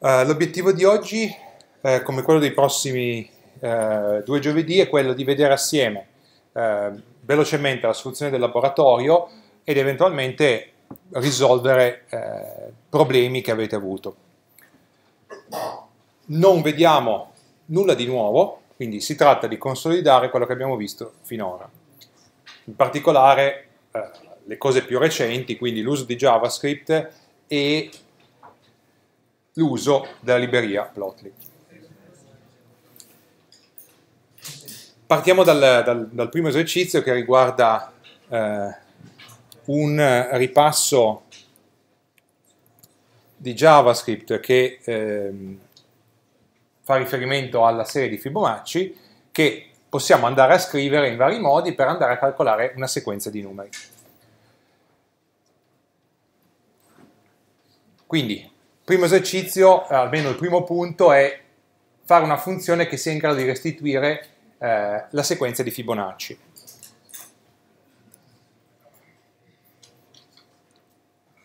Uh, l'obiettivo di oggi, uh, come quello dei prossimi uh, due giovedì, è quello di vedere assieme velocemente la soluzione del laboratorio ed eventualmente risolvere problemi che avete avuto. Non vediamo nulla di nuovo, quindi si tratta di consolidare quello che abbiamo visto finora. In particolare le cose più recenti, quindi l'uso di JavaScript e l'uso della libreria Plotly. Partiamo dal, dal, dal, primo esercizio che riguarda eh, un ripasso di JavaScript che eh, fa riferimento alla serie di Fibonacci che possiamo andare a scrivere in vari modi per andare a calcolare una sequenza di numeri. Quindi Primo esercizio, eh, almeno il primo punto, è fare una funzione che sia in grado di restituire eh, la sequenza di Fibonacci.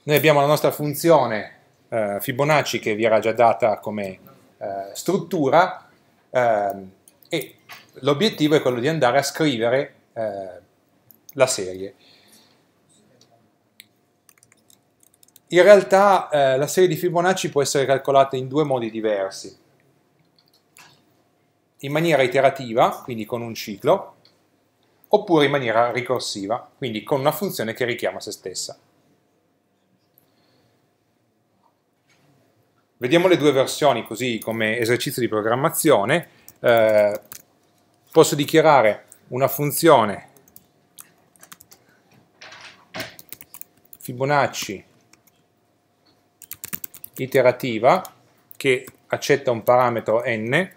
Noi abbiamo la nostra funzione eh, Fibonacci che vi era già data come eh, struttura ehm, e l'obiettivo è quello di andare a scrivere eh, la serie. In realtà eh, la serie di Fibonacci può essere calcolata in due modi diversi. In maniera iterativa, quindi con un ciclo, oppure in maniera ricorsiva, quindi con una funzione che richiama se stessa. Vediamo le due versioni così come esercizio di programmazione. Eh, posso dichiarare una funzione Fibonacci iterativa che accetta un parametro n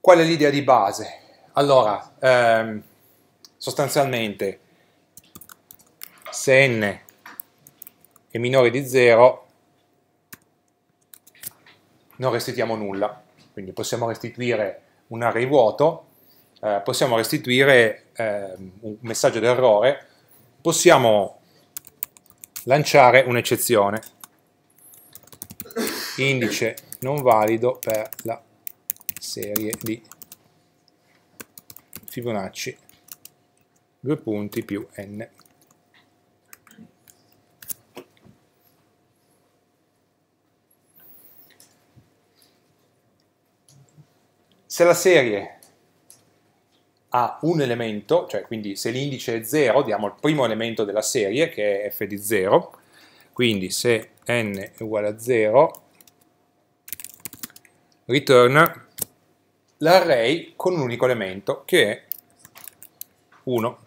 Qual è l'idea di base? Allora, ehm, sostanzialmente, se n è minore di 0, non restituiamo nulla. Quindi possiamo restituire un array vuoto eh, possiamo restituire eh, un messaggio d'errore, possiamo lanciare un'eccezione, indice non valido per la serie di Fibonacci, due punti più n. Se la serie ha un elemento, cioè quindi se l'indice è 0 diamo il primo elemento della serie che è f di 0, quindi se n è uguale a 0 ritorna l'array con un unico elemento che è 1.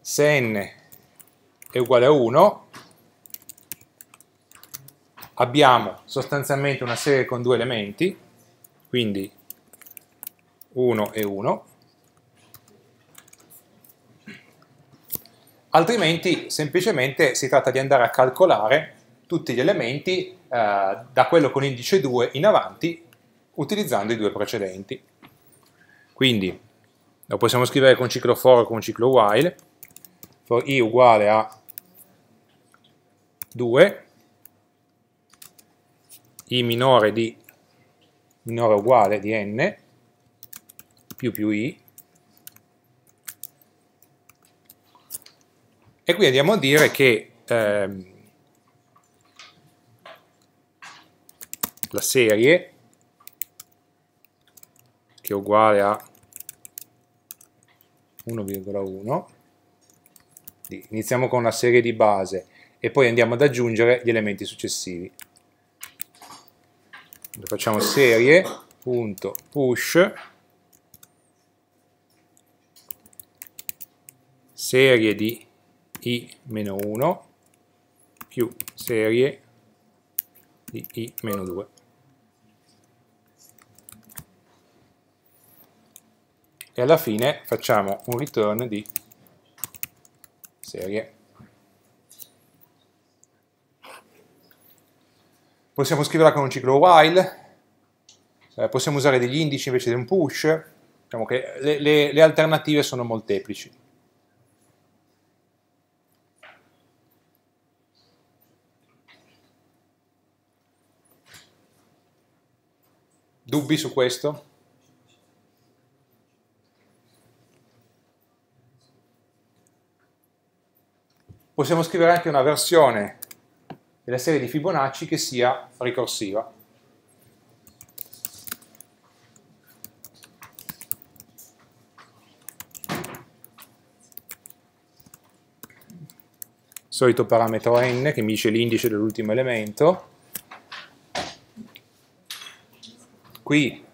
Se n è uguale a 1 abbiamo sostanzialmente una serie con due elementi quindi 1 e 1, altrimenti semplicemente si tratta di andare a calcolare tutti gli elementi eh, da quello con indice 2 in avanti utilizzando i due precedenti. Quindi lo possiamo scrivere con ciclo for o con ciclo while, for i uguale a 2, i minore di minore o uguale di n più più i. E qui andiamo a dire che ehm, la serie che è uguale a 1,1 iniziamo con una serie di base e poi andiamo ad aggiungere gli elementi successivi facciamo serie.push serie di i-1 più serie di i-2 e alla fine facciamo un return di serie Possiamo scriverla con un ciclo while, eh, possiamo usare degli indici invece di un push, Diciamo che le, le, le alternative sono molteplici. Dubbi su questo? Possiamo scrivere anche una versione della serie di Fibonacci che sia ricorsiva. Solito parametro n che mi dice l'indice dell'ultimo elemento. Qui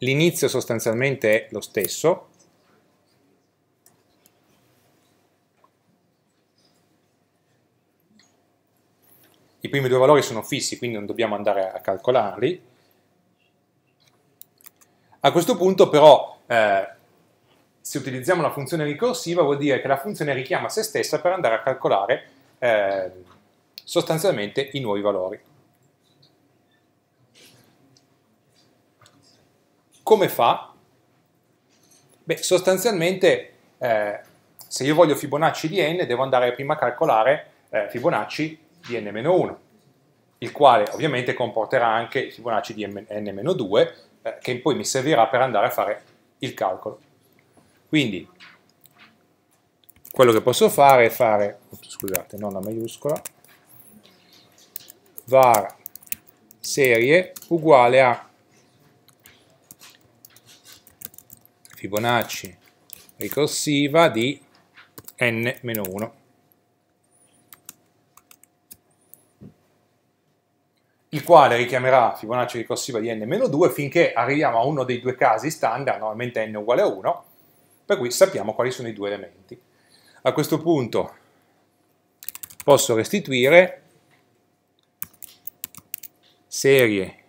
l'inizio sostanzialmente è lo stesso, i primi due valori sono fissi, quindi non dobbiamo andare a calcolarli. A questo punto però, eh, se utilizziamo la funzione ricorsiva, vuol dire che la funzione richiama se stessa per andare a calcolare eh, sostanzialmente i nuovi valori. Come fa? Beh, sostanzialmente, eh, se io voglio Fibonacci di n, devo andare prima a calcolare eh, Fibonacci di n-1, il quale ovviamente comporterà anche Fibonacci di n-2, eh, che poi mi servirà per andare a fare il calcolo. Quindi, quello che posso fare è fare, scusate, non la maiuscola, var serie uguale a Fibonacci ricorsiva di n-1. il quale richiamerà Fibonacci ricorsiva di n-2 finché arriviamo a uno dei due casi standard, normalmente n uguale a 1, per cui sappiamo quali sono i due elementi. A questo punto posso restituire serie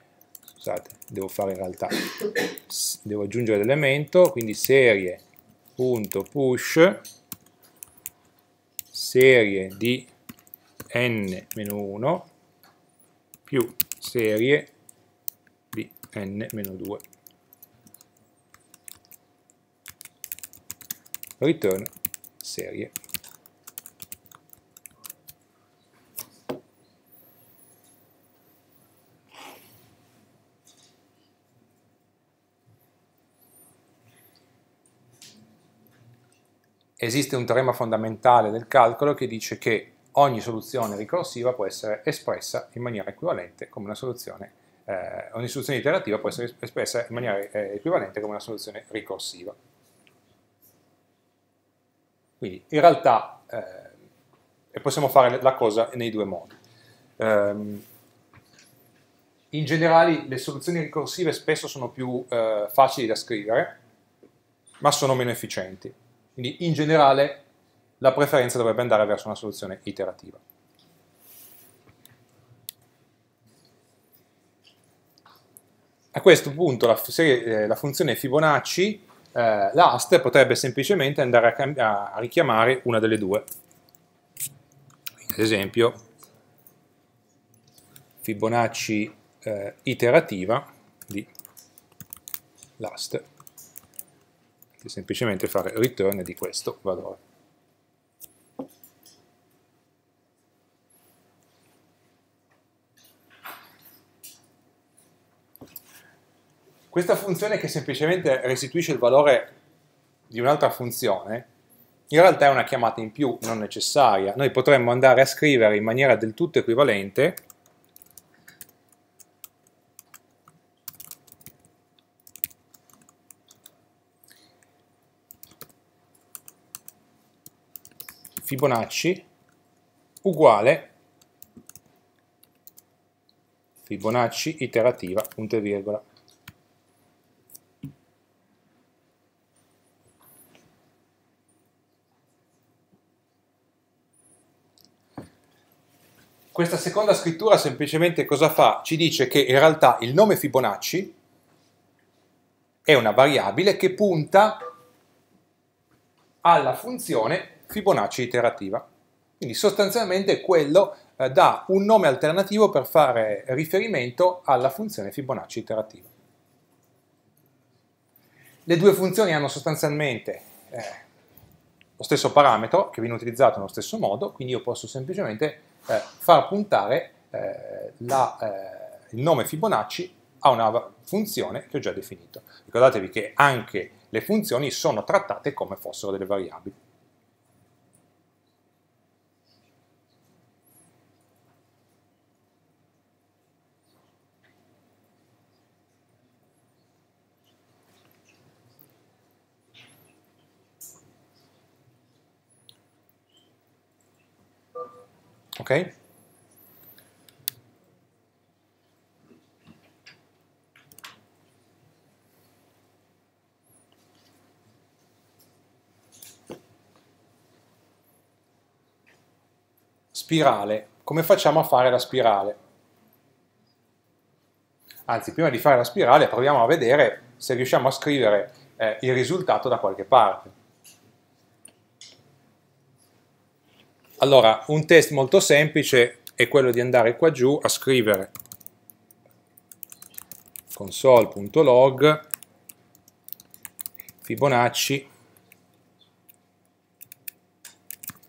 scusate, devo fare in realtà, devo aggiungere l'elemento, quindi serie.push serie di n-1 più serie di n-2. Return serie. Esiste un teorema fondamentale del calcolo che dice che ogni soluzione ricorsiva può essere espressa in maniera equivalente come una soluzione, eh, ogni soluzione iterativa può essere espressa in maniera eh, equivalente come una soluzione ricorsiva. Quindi in realtà eh, possiamo fare la cosa nei due modi. Um, in generale le soluzioni ricorsive spesso sono più eh, facili da scrivere, ma sono meno efficienti. Quindi in generale la preferenza dovrebbe andare verso una soluzione iterativa. A questo punto la, se, eh, la funzione Fibonacci, eh, last, potrebbe semplicemente andare a, a, richiamare una delle due. Ad esempio, Fibonacci eh, iterativa di last che semplicemente fare return di questo valore. Questa funzione che semplicemente restituisce il valore di un'altra funzione, in realtà è una chiamata in più, non necessaria. Noi potremmo andare a scrivere in maniera del tutto equivalente Fibonacci uguale Fibonacci iterativa, punto e virgola. Questa seconda scrittura semplicemente cosa fa? Ci dice che in realtà il nome Fibonacci è una variabile che punta alla funzione Fibonacci iterativa. Quindi sostanzialmente quello eh, dà un nome alternativo per fare riferimento alla funzione Fibonacci iterativa. Le due funzioni hanno sostanzialmente eh, lo stesso parametro che viene utilizzato nello stesso modo, quindi io posso semplicemente eh, far puntare eh, la, eh, il nome Fibonacci a una funzione che ho già definito. Ricordatevi che anche le funzioni sono trattate come fossero delle variabili. Ok? Spirale. Come facciamo a fare la spirale? Anzi, prima di fare la spirale proviamo a vedere se riusciamo a scrivere eh, il risultato da qualche parte. Allora, un test molto semplice è quello di andare qua giù a scrivere console.log Fibonacci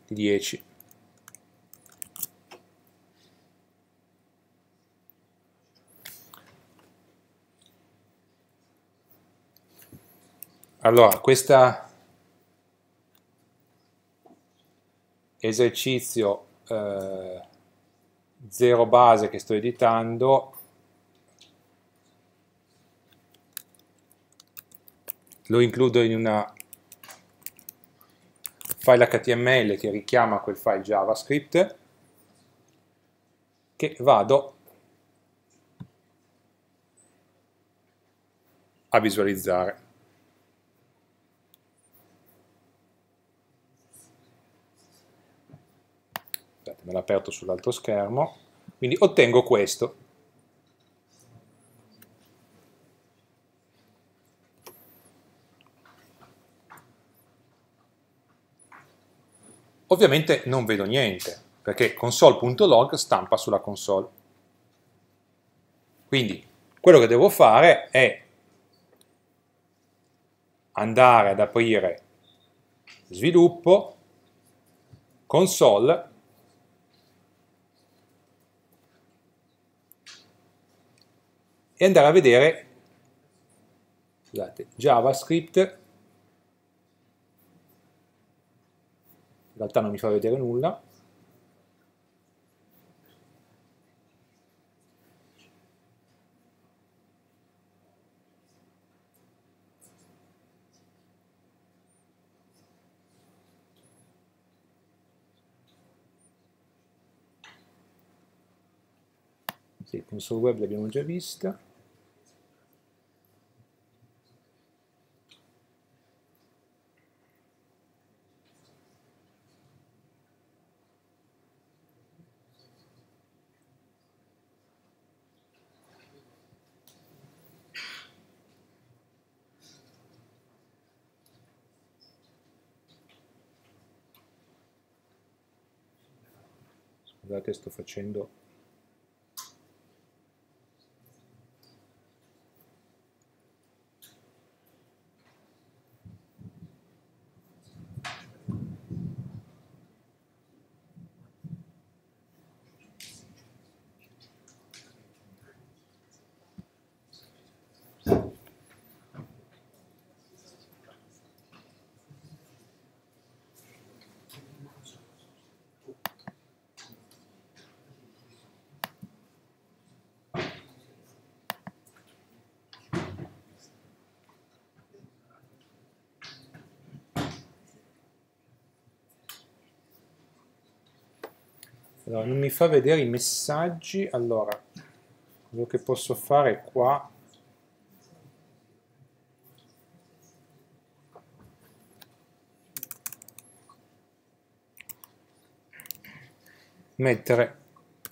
10. Allora, questa esercizio eh, zero base che sto editando lo includo in una file HTML che richiama quel file JavaScript che vado a visualizzare. Me l'ha aperto sull'altro schermo, quindi ottengo questo. Ovviamente non vedo niente, perché console.log stampa sulla console. Quindi quello che devo fare è andare ad aprire sviluppo, console e andare a vedere scusate, JavaScript in realtà non mi fa vedere nulla Sì, console web l'abbiamo già vista. Scusate sto facendo Allora, non mi fa vedere i messaggi, allora, quello che posso fare qua. Mettere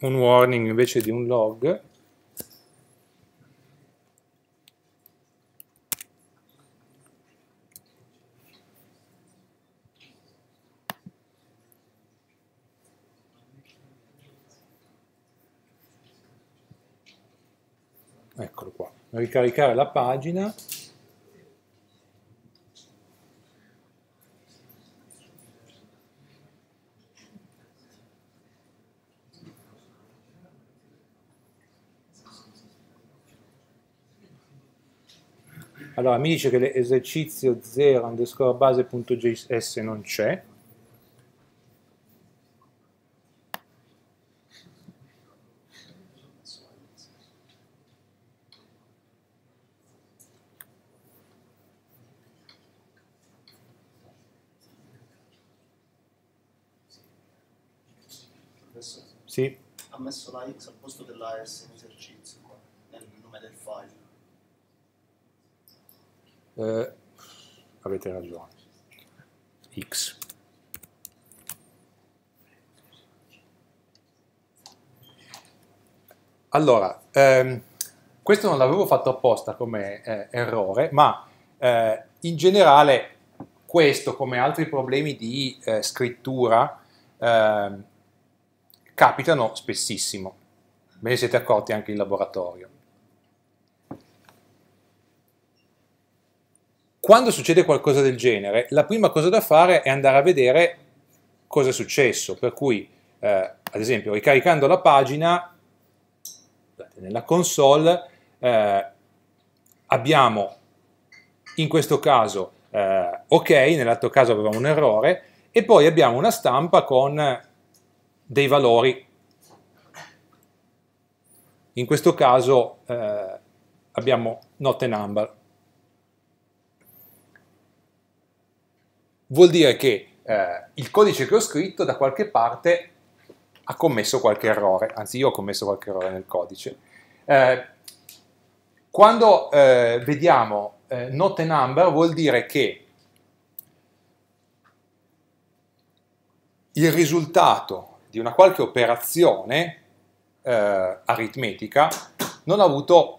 un warning invece di un log eccolo qua, ricaricare la pagina, Allora, mi dice che l'esercizio 0 underscore base.js non c'è. Sì. Ha messo la X al posto della S in esercizio nel nome del file. Eh, avete ragione. X. Allora, ehm, questo non l'avevo fatto apposta come eh, errore, ma eh, in generale questo, come altri problemi di eh, scrittura, ehm, capitano spessissimo. Ve ne siete accorti anche in laboratorio. Quando succede qualcosa del genere, la prima cosa da fare è andare a vedere cosa è successo, per cui, eh, ad esempio, ricaricando la pagina, nella console eh, abbiamo in questo caso eh, ok, nell'altro caso avevamo un errore, e poi abbiamo una stampa con dei valori. In questo caso eh, abbiamo not a number. vuol dire che eh, il codice che ho scritto da qualche parte ha commesso qualche errore, anzi io ho commesso qualche errore nel codice. Eh, quando eh, vediamo eh, not number vuol dire che il risultato di una qualche operazione eh, aritmetica non ha avuto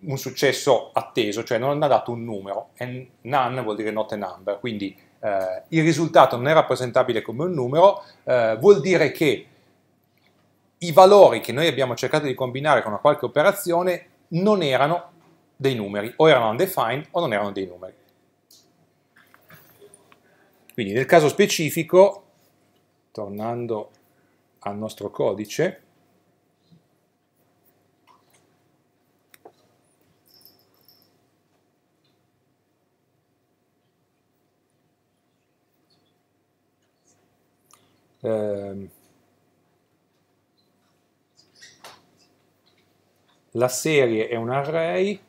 un successo atteso, cioè non ha dato un numero, e none vuol dire not a number, quindi eh, il risultato non è rappresentabile come un numero, eh, vuol dire che i valori che noi abbiamo cercato di combinare con una qualche operazione non erano dei numeri, o erano undefined o non erano dei numeri. Quindi nel caso specifico, tornando al nostro codice, Ehm, la serie è un array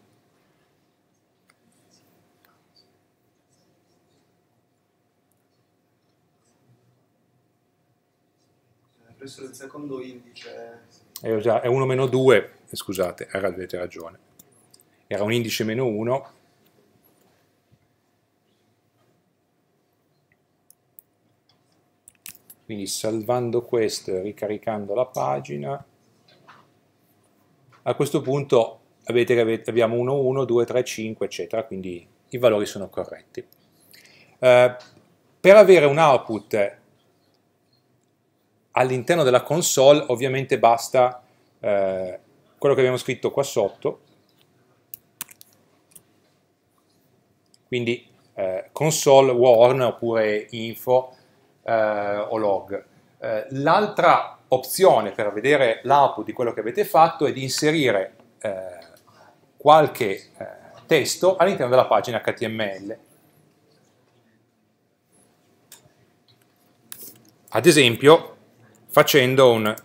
presso il secondo indice. È, già, è 1 meno 2 scusate avete ragione. Era un indice meno 1 quindi salvando questo e ricaricando la pagina a questo punto avete che abbiamo 1, 1, 2, 3, 5 eccetera quindi i valori sono corretti. Eh, per avere un output all'interno della console ovviamente basta eh, quello che abbiamo scritto qua sotto quindi eh, console warn oppure info eh, o log. Eh, l'altra opzione per vedere l'output di quello che avete fatto è di inserire eh, qualche eh, testo all'interno della pagina HTML. Ad esempio facendo un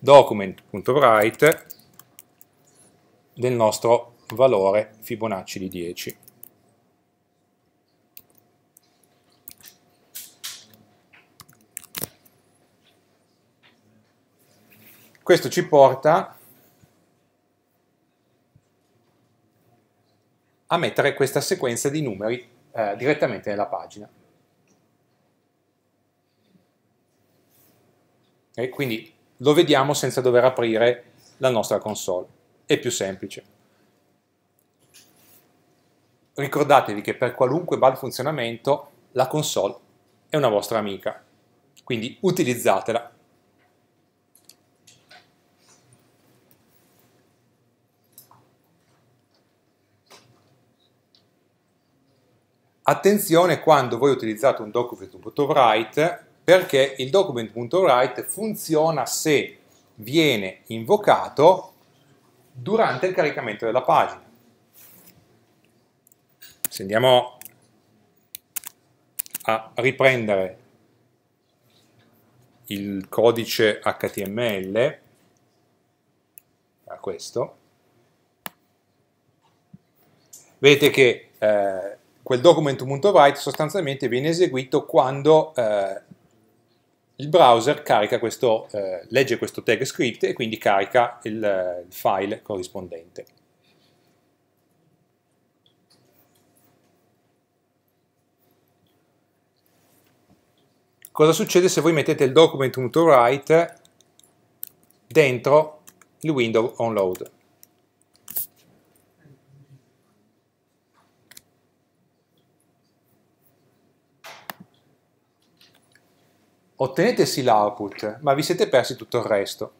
document.write del nostro valore Fibonacci di 10. Questo ci porta a mettere questa sequenza di numeri eh, direttamente nella pagina. Okay? Quindi lo vediamo senza dover aprire la nostra console. È più semplice. Ricordatevi che per qualunque malfunzionamento la console è una vostra amica, quindi utilizzatela. Attenzione quando voi utilizzate un document.write perché il document.write funziona se viene invocato durante il caricamento della pagina. Se andiamo a riprendere il codice HTML, questo, vedete che eh, quel document.write sostanzialmente viene eseguito quando eh, il browser questo, eh, legge questo tag script e quindi carica il, il file corrispondente. Cosa succede se voi mettete il document.write dentro il window onload? Ottenete sì l'output, ma vi siete persi tutto il resto.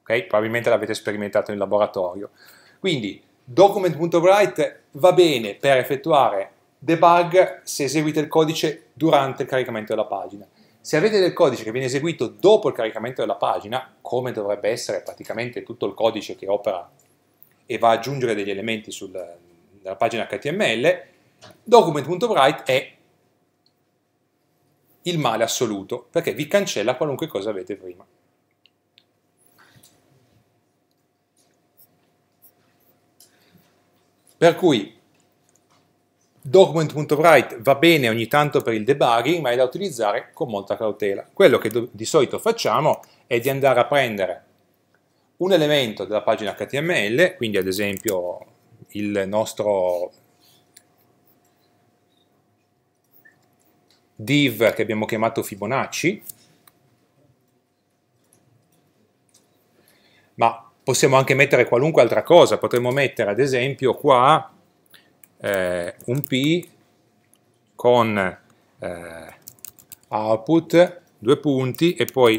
Ok? Probabilmente l'avete sperimentato in laboratorio. Quindi document.write va bene per effettuare debug se eseguite il codice durante il caricamento della pagina. Se avete del codice che viene eseguito dopo il caricamento della pagina, come dovrebbe essere praticamente tutto il codice che opera e va ad aggiungere degli elementi sulla pagina HTML, document.write è il male assoluto, perché vi cancella qualunque cosa avete prima. Per cui document.write va bene ogni tanto per il debugging, ma è da utilizzare con molta cautela. Quello che di solito facciamo è di andare a prendere un elemento della pagina HTML, quindi ad esempio il nostro div che abbiamo chiamato Fibonacci, ma possiamo anche mettere qualunque altra cosa, potremmo mettere ad esempio qua eh, un P con eh, output, due punti e poi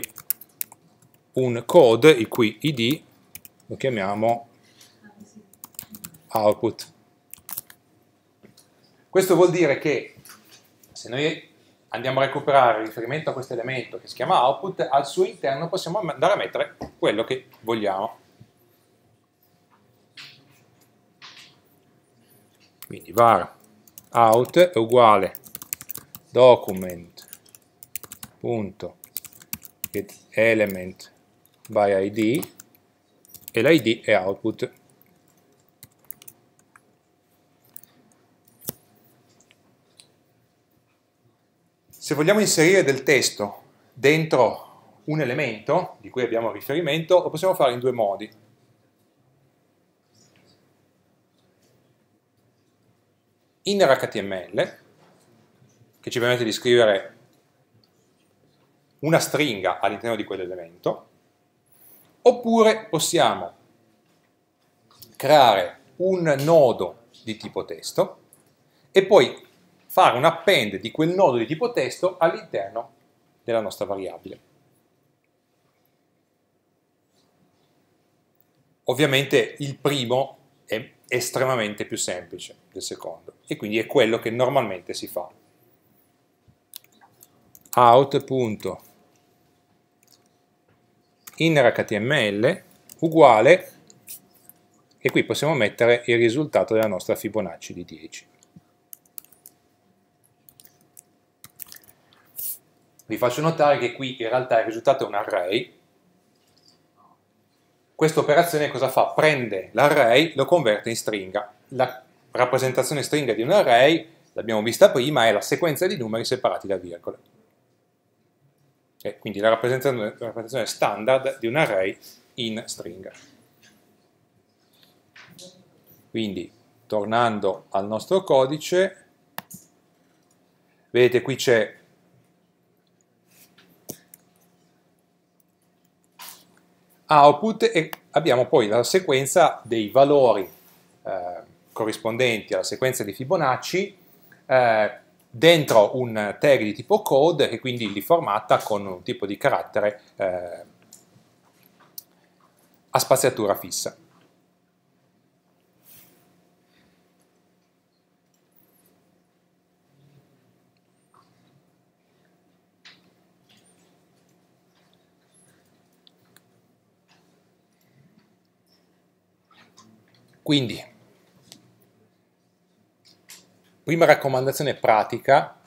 un code il cui id lo chiamiamo output. Questo vuol dire che se noi andiamo a recuperare riferimento a questo elemento che si chiama output, al suo interno possiamo andare a mettere quello che vogliamo. Quindi var out è uguale document punto get element by id e l'id è output. Se vogliamo inserire del testo dentro un elemento di cui abbiamo riferimento, lo possiamo fare in due modi. Inner HTML, che ci permette di scrivere una stringa all'interno di quell'elemento, oppure possiamo creare un nodo di tipo testo e poi fare un append di quel nodo di tipo testo all'interno della nostra variabile. Ovviamente il primo è estremamente più semplice del secondo e quindi è quello che normalmente si fa. out.innerHTML uguale e qui possiamo mettere il risultato della nostra Fibonacci di 10. Vi faccio notare che qui in realtà il risultato è un array. Questa operazione cosa fa? Prende l'array, lo converte in stringa. La rappresentazione stringa di un array, l'abbiamo vista prima, è la sequenza di numeri separati da virgole. E quindi la rappresentazione, standard di un array in stringa. Quindi, tornando al nostro codice, vedete qui c'è output e abbiamo poi la sequenza dei valori eh, corrispondenti alla sequenza di Fibonacci eh, dentro un tag di tipo code che quindi li formata con un tipo di carattere eh, a spaziatura fissa. Quindi, prima raccomandazione pratica,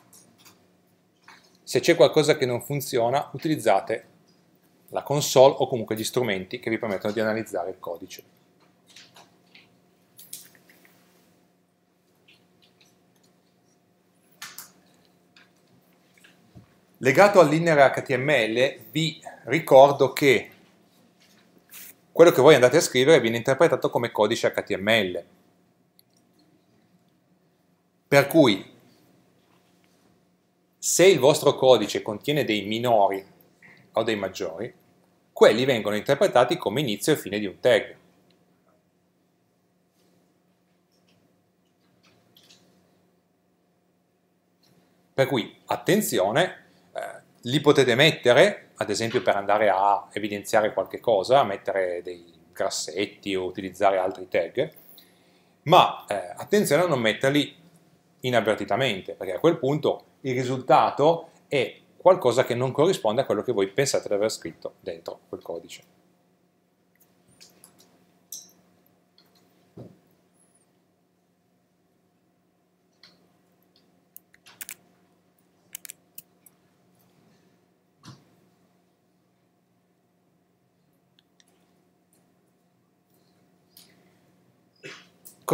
se c'è qualcosa che non funziona, utilizzate la console o comunque gli strumenti che vi permettono di analizzare il codice. Legato all'inner HTML vi ricordo che quello che voi andate a scrivere viene interpretato come codice HTML. Per cui se il vostro codice contiene dei minori o dei maggiori, quelli vengono interpretati come inizio e fine di un tag. Per cui attenzione, li potete mettere, ad esempio per andare a evidenziare qualche cosa, mettere dei grassetti o utilizzare altri tag, ma eh, attenzione a non metterli inavvertitamente, perché a quel punto il risultato è qualcosa che non corrisponde a quello che voi pensate di aver scritto dentro quel codice.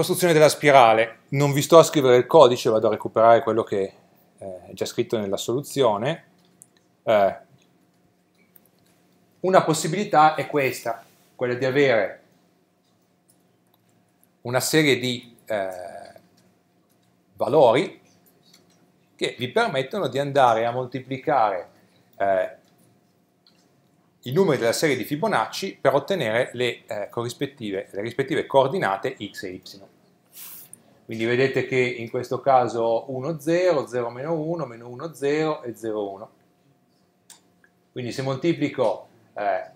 Costruzione della spirale. Non vi sto a scrivere il codice, vado a recuperare quello che eh, è già scritto nella soluzione. Eh, una possibilità è questa, quella di avere una serie di eh, valori che vi permettono di andare a moltiplicare eh, i numeri della serie di Fibonacci per ottenere le, eh, corrispettive, le rispettive coordinate x e y. Quindi vedete che in questo caso 1, 0, 0 meno 1, meno 1, 0 e 0, 1. Quindi se moltiplico eh,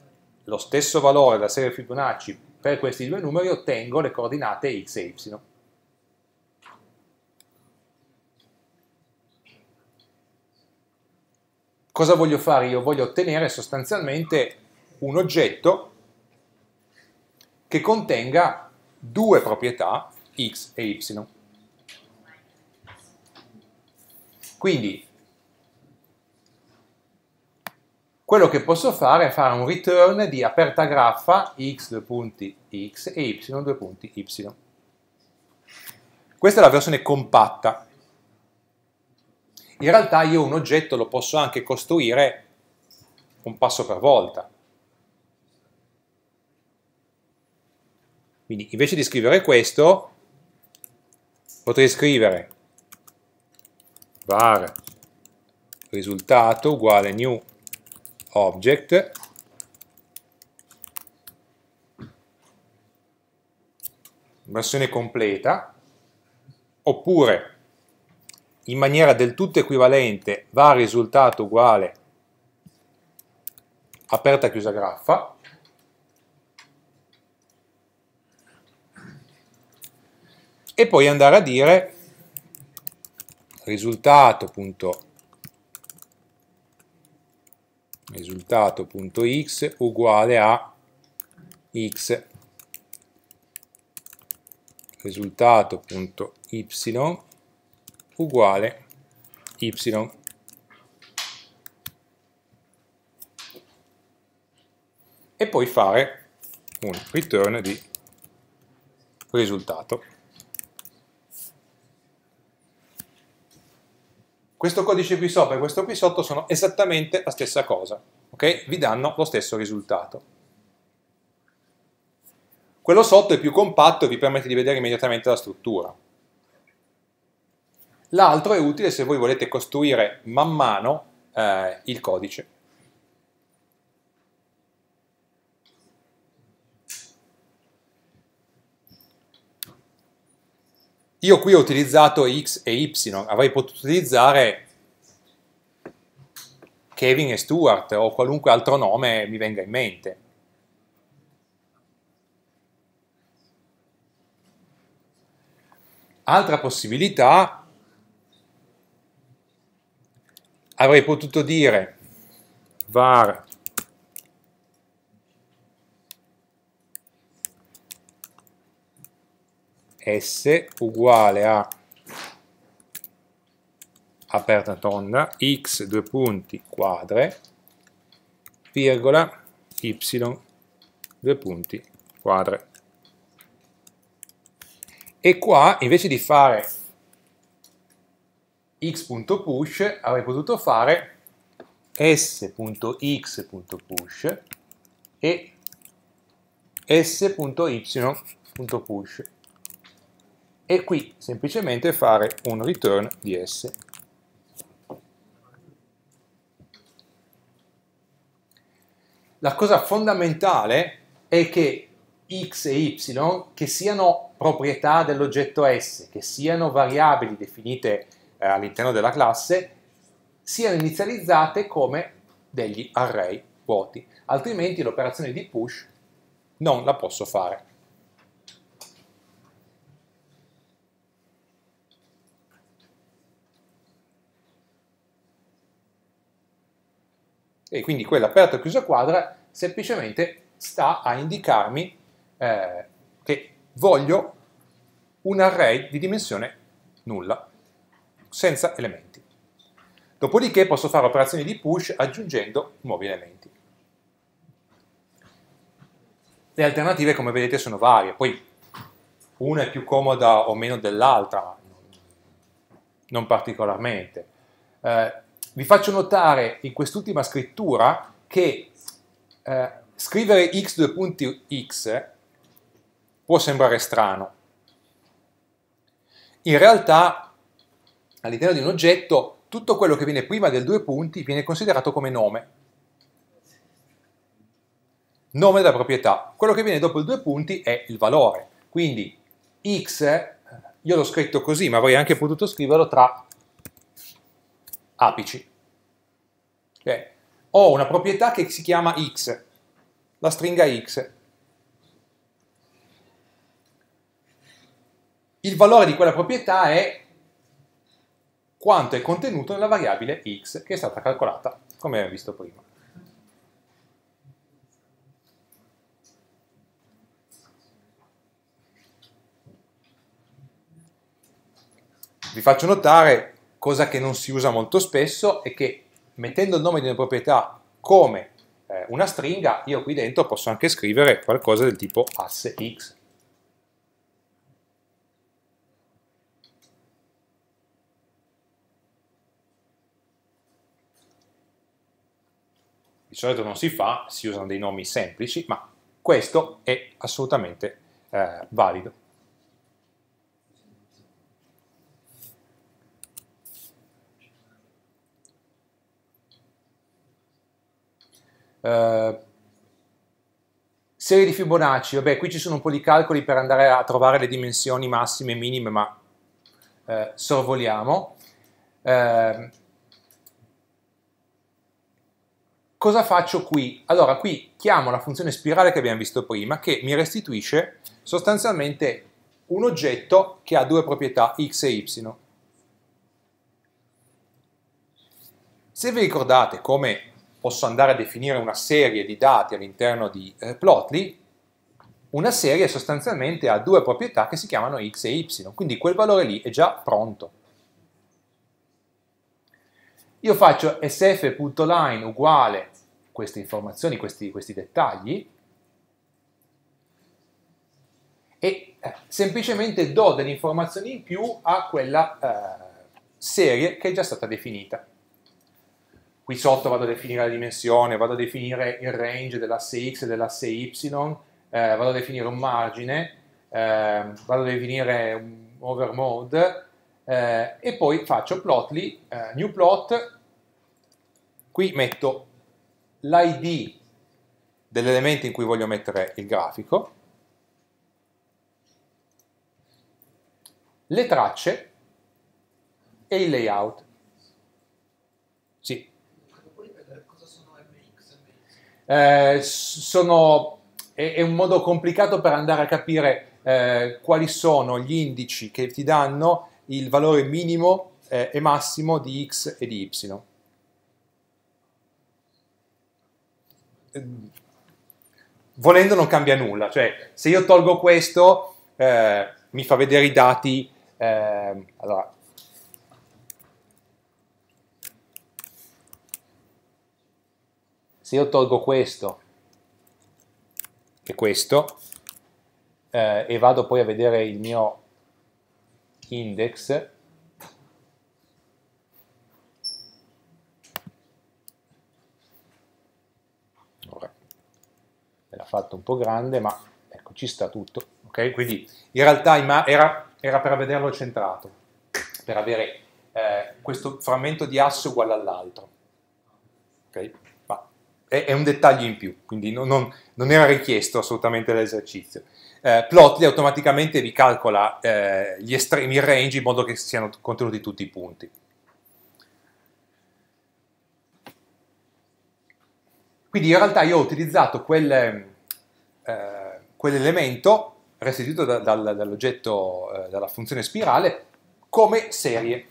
lo stesso valore della serie Fibonacci per questi due numeri ottengo le coordinate x e y. Cosa voglio fare io? Voglio ottenere sostanzialmente un oggetto che contenga due proprietà x e y. Quindi quello che posso fare è fare un return di aperta graffa x due punti x e y due punti y. Questa è la versione compatta. In realtà io un oggetto lo posso anche costruire un passo per volta. Quindi invece di scrivere questo, potrei scrivere var risultato uguale new object versione completa oppure in maniera del tutto equivalente va risultato uguale aperta chiusa graffa. E poi andare a dire risultato.x risultato.x uguale a x. Risultato.y uguale y e poi fare un return di risultato Questo codice qui sopra e questo qui sotto sono esattamente la stessa cosa, ok? Vi danno lo stesso risultato. Quello sotto è più compatto e vi permette di vedere immediatamente la struttura. L'altro è utile se voi volete costruire man mano eh, il codice. Io qui ho utilizzato X e Y, avrei potuto utilizzare Kevin e Stuart o qualunque altro nome mi venga in mente. Altra possibilità, avrei potuto dire. Var. S uguale a aperta tonda x due punti quadre virgola y due punti quadre. E qua invece di fare x.push avrei potuto fare s.x.push e s.y.push e qui semplicemente fare un return di s. La cosa fondamentale è che x e y, che siano proprietà dell'oggetto S, che siano variabili definite eh, all'interno della classe, siano inizializzate come degli array vuoti, altrimenti l'operazione di push non la posso fare. E quindi quella aperta o chiusa quadra semplicemente sta a indicarmi eh, che voglio un array di dimensione nulla, senza elementi. Dopodiché posso fare operazioni di push aggiungendo nuovi elementi. Le alternative, come vedete, sono varie, poi una è più comoda o meno dell'altra, non particolarmente. Eh, vi faccio notare in quest'ultima scrittura che eh, scrivere x due punti x può sembrare strano. In realtà, all'interno di un oggetto, tutto quello che viene prima del due punti viene considerato come nome. Nome della proprietà. Quello che viene dopo il due punti è il valore. Quindi x, io l'ho scritto così, ma avrei anche potuto scriverlo tra apici. Okay. Ho una proprietà che si chiama x, la stringa x. il valore di quella proprietà è quanto è contenuto nella variabile x che è stata calcolata, come abbiamo visto prima. Vi faccio notare, cosa che non si usa molto spesso, è che mettendo il nome di una proprietà come eh, una stringa, io qui dentro posso anche scrivere qualcosa del tipo asse x. di solito non si fa, si usano dei nomi semplici, ma questo è assolutamente eh, valido. Uh, serie di Fibonacci, vabbè qui ci sono un po' di calcoli per andare a trovare le dimensioni massime e minime, ma uh, sorvoliamo. Uh, Cosa faccio qui? Allora, qui chiamo la funzione spirale che abbiamo visto prima, che mi restituisce sostanzialmente un oggetto che ha due proprietà x e y. Se vi ricordate come posso andare a definire una serie di dati all'interno di eh, Plotly, una serie sostanzialmente ha due proprietà che si chiamano x e y, quindi quel valore lì è già pronto. Io faccio sf.line uguale queste informazioni, questi, questi dettagli e eh, semplicemente do delle informazioni in più a quella eh, serie che è già stata definita. Qui sotto vado a definire la dimensione, vado a definire il range dell'asse x e dell'asse y, eh, vado a definire un margine, eh, vado a definire un overmode eh, e poi faccio plotly, new plot, qui metto l'id dell'elemento in cui voglio mettere il grafico, le tracce e il layout. Sì. Eh, sono, è, è, un modo complicato per andare a capire eh, quali sono gli indici che ti danno il valore minimo eh, e massimo di x e di y. volendo non cambia nulla, cioè se io tolgo questo, eh, mi fa vedere i dati, eh, allora, se io tolgo questo e questo eh, e vado poi a vedere il mio index, l'ha fatto un po' grande, ma ecco, ci sta tutto. Okay? Quindi in realtà era, era, per vederlo centrato, per avere eh, questo frammento di asse uguale all'altro. Okay? Ma è, è, un dettaglio in più, quindi non, non, non era richiesto assolutamente l'esercizio. Eh, Plotly automaticamente vi calcola eh, gli estremi range in modo che siano contenuti tutti i punti. Quindi in realtà io ho utilizzato quel, eh, quell'elemento restituito da, dal, dall'oggetto, eh, dalla funzione spirale, come serie.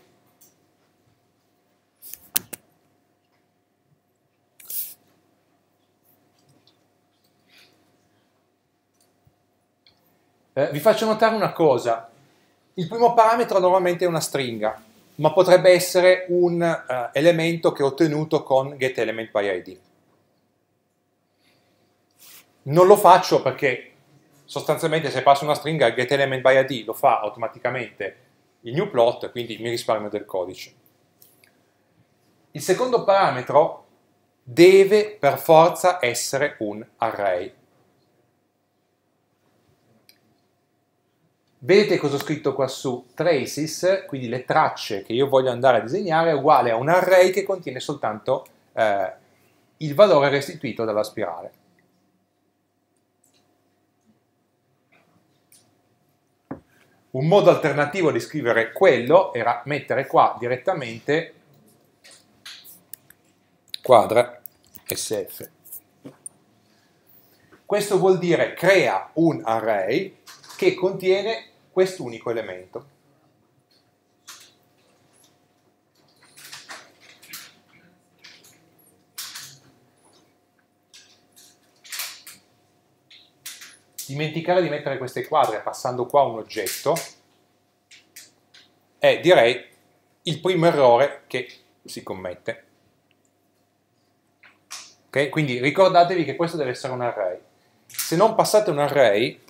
Eh, vi faccio notare una cosa. Il primo parametro normalmente è una stringa, ma potrebbe essere un uh, elemento che ho ottenuto con getElementById. Non lo faccio perché sostanzialmente se passo una stringa getElementById lo fa automaticamente il new plot, quindi mi risparmio del codice. Il secondo parametro deve per forza essere un array. Vedete cosa ho scritto qua su? Traces, quindi le tracce che io voglio andare a disegnare, è uguale a un array che contiene soltanto eh, il valore restituito dalla spirale. Un modo alternativo di scrivere quello era mettere qua direttamente quadra SF. Questo vuol dire crea un array che contiene quest'unico elemento. Dimenticare di mettere queste quadre passando qua un oggetto è direi il primo errore che si commette. Okay? Quindi ricordatevi che questo deve essere un array. Se non passate un array,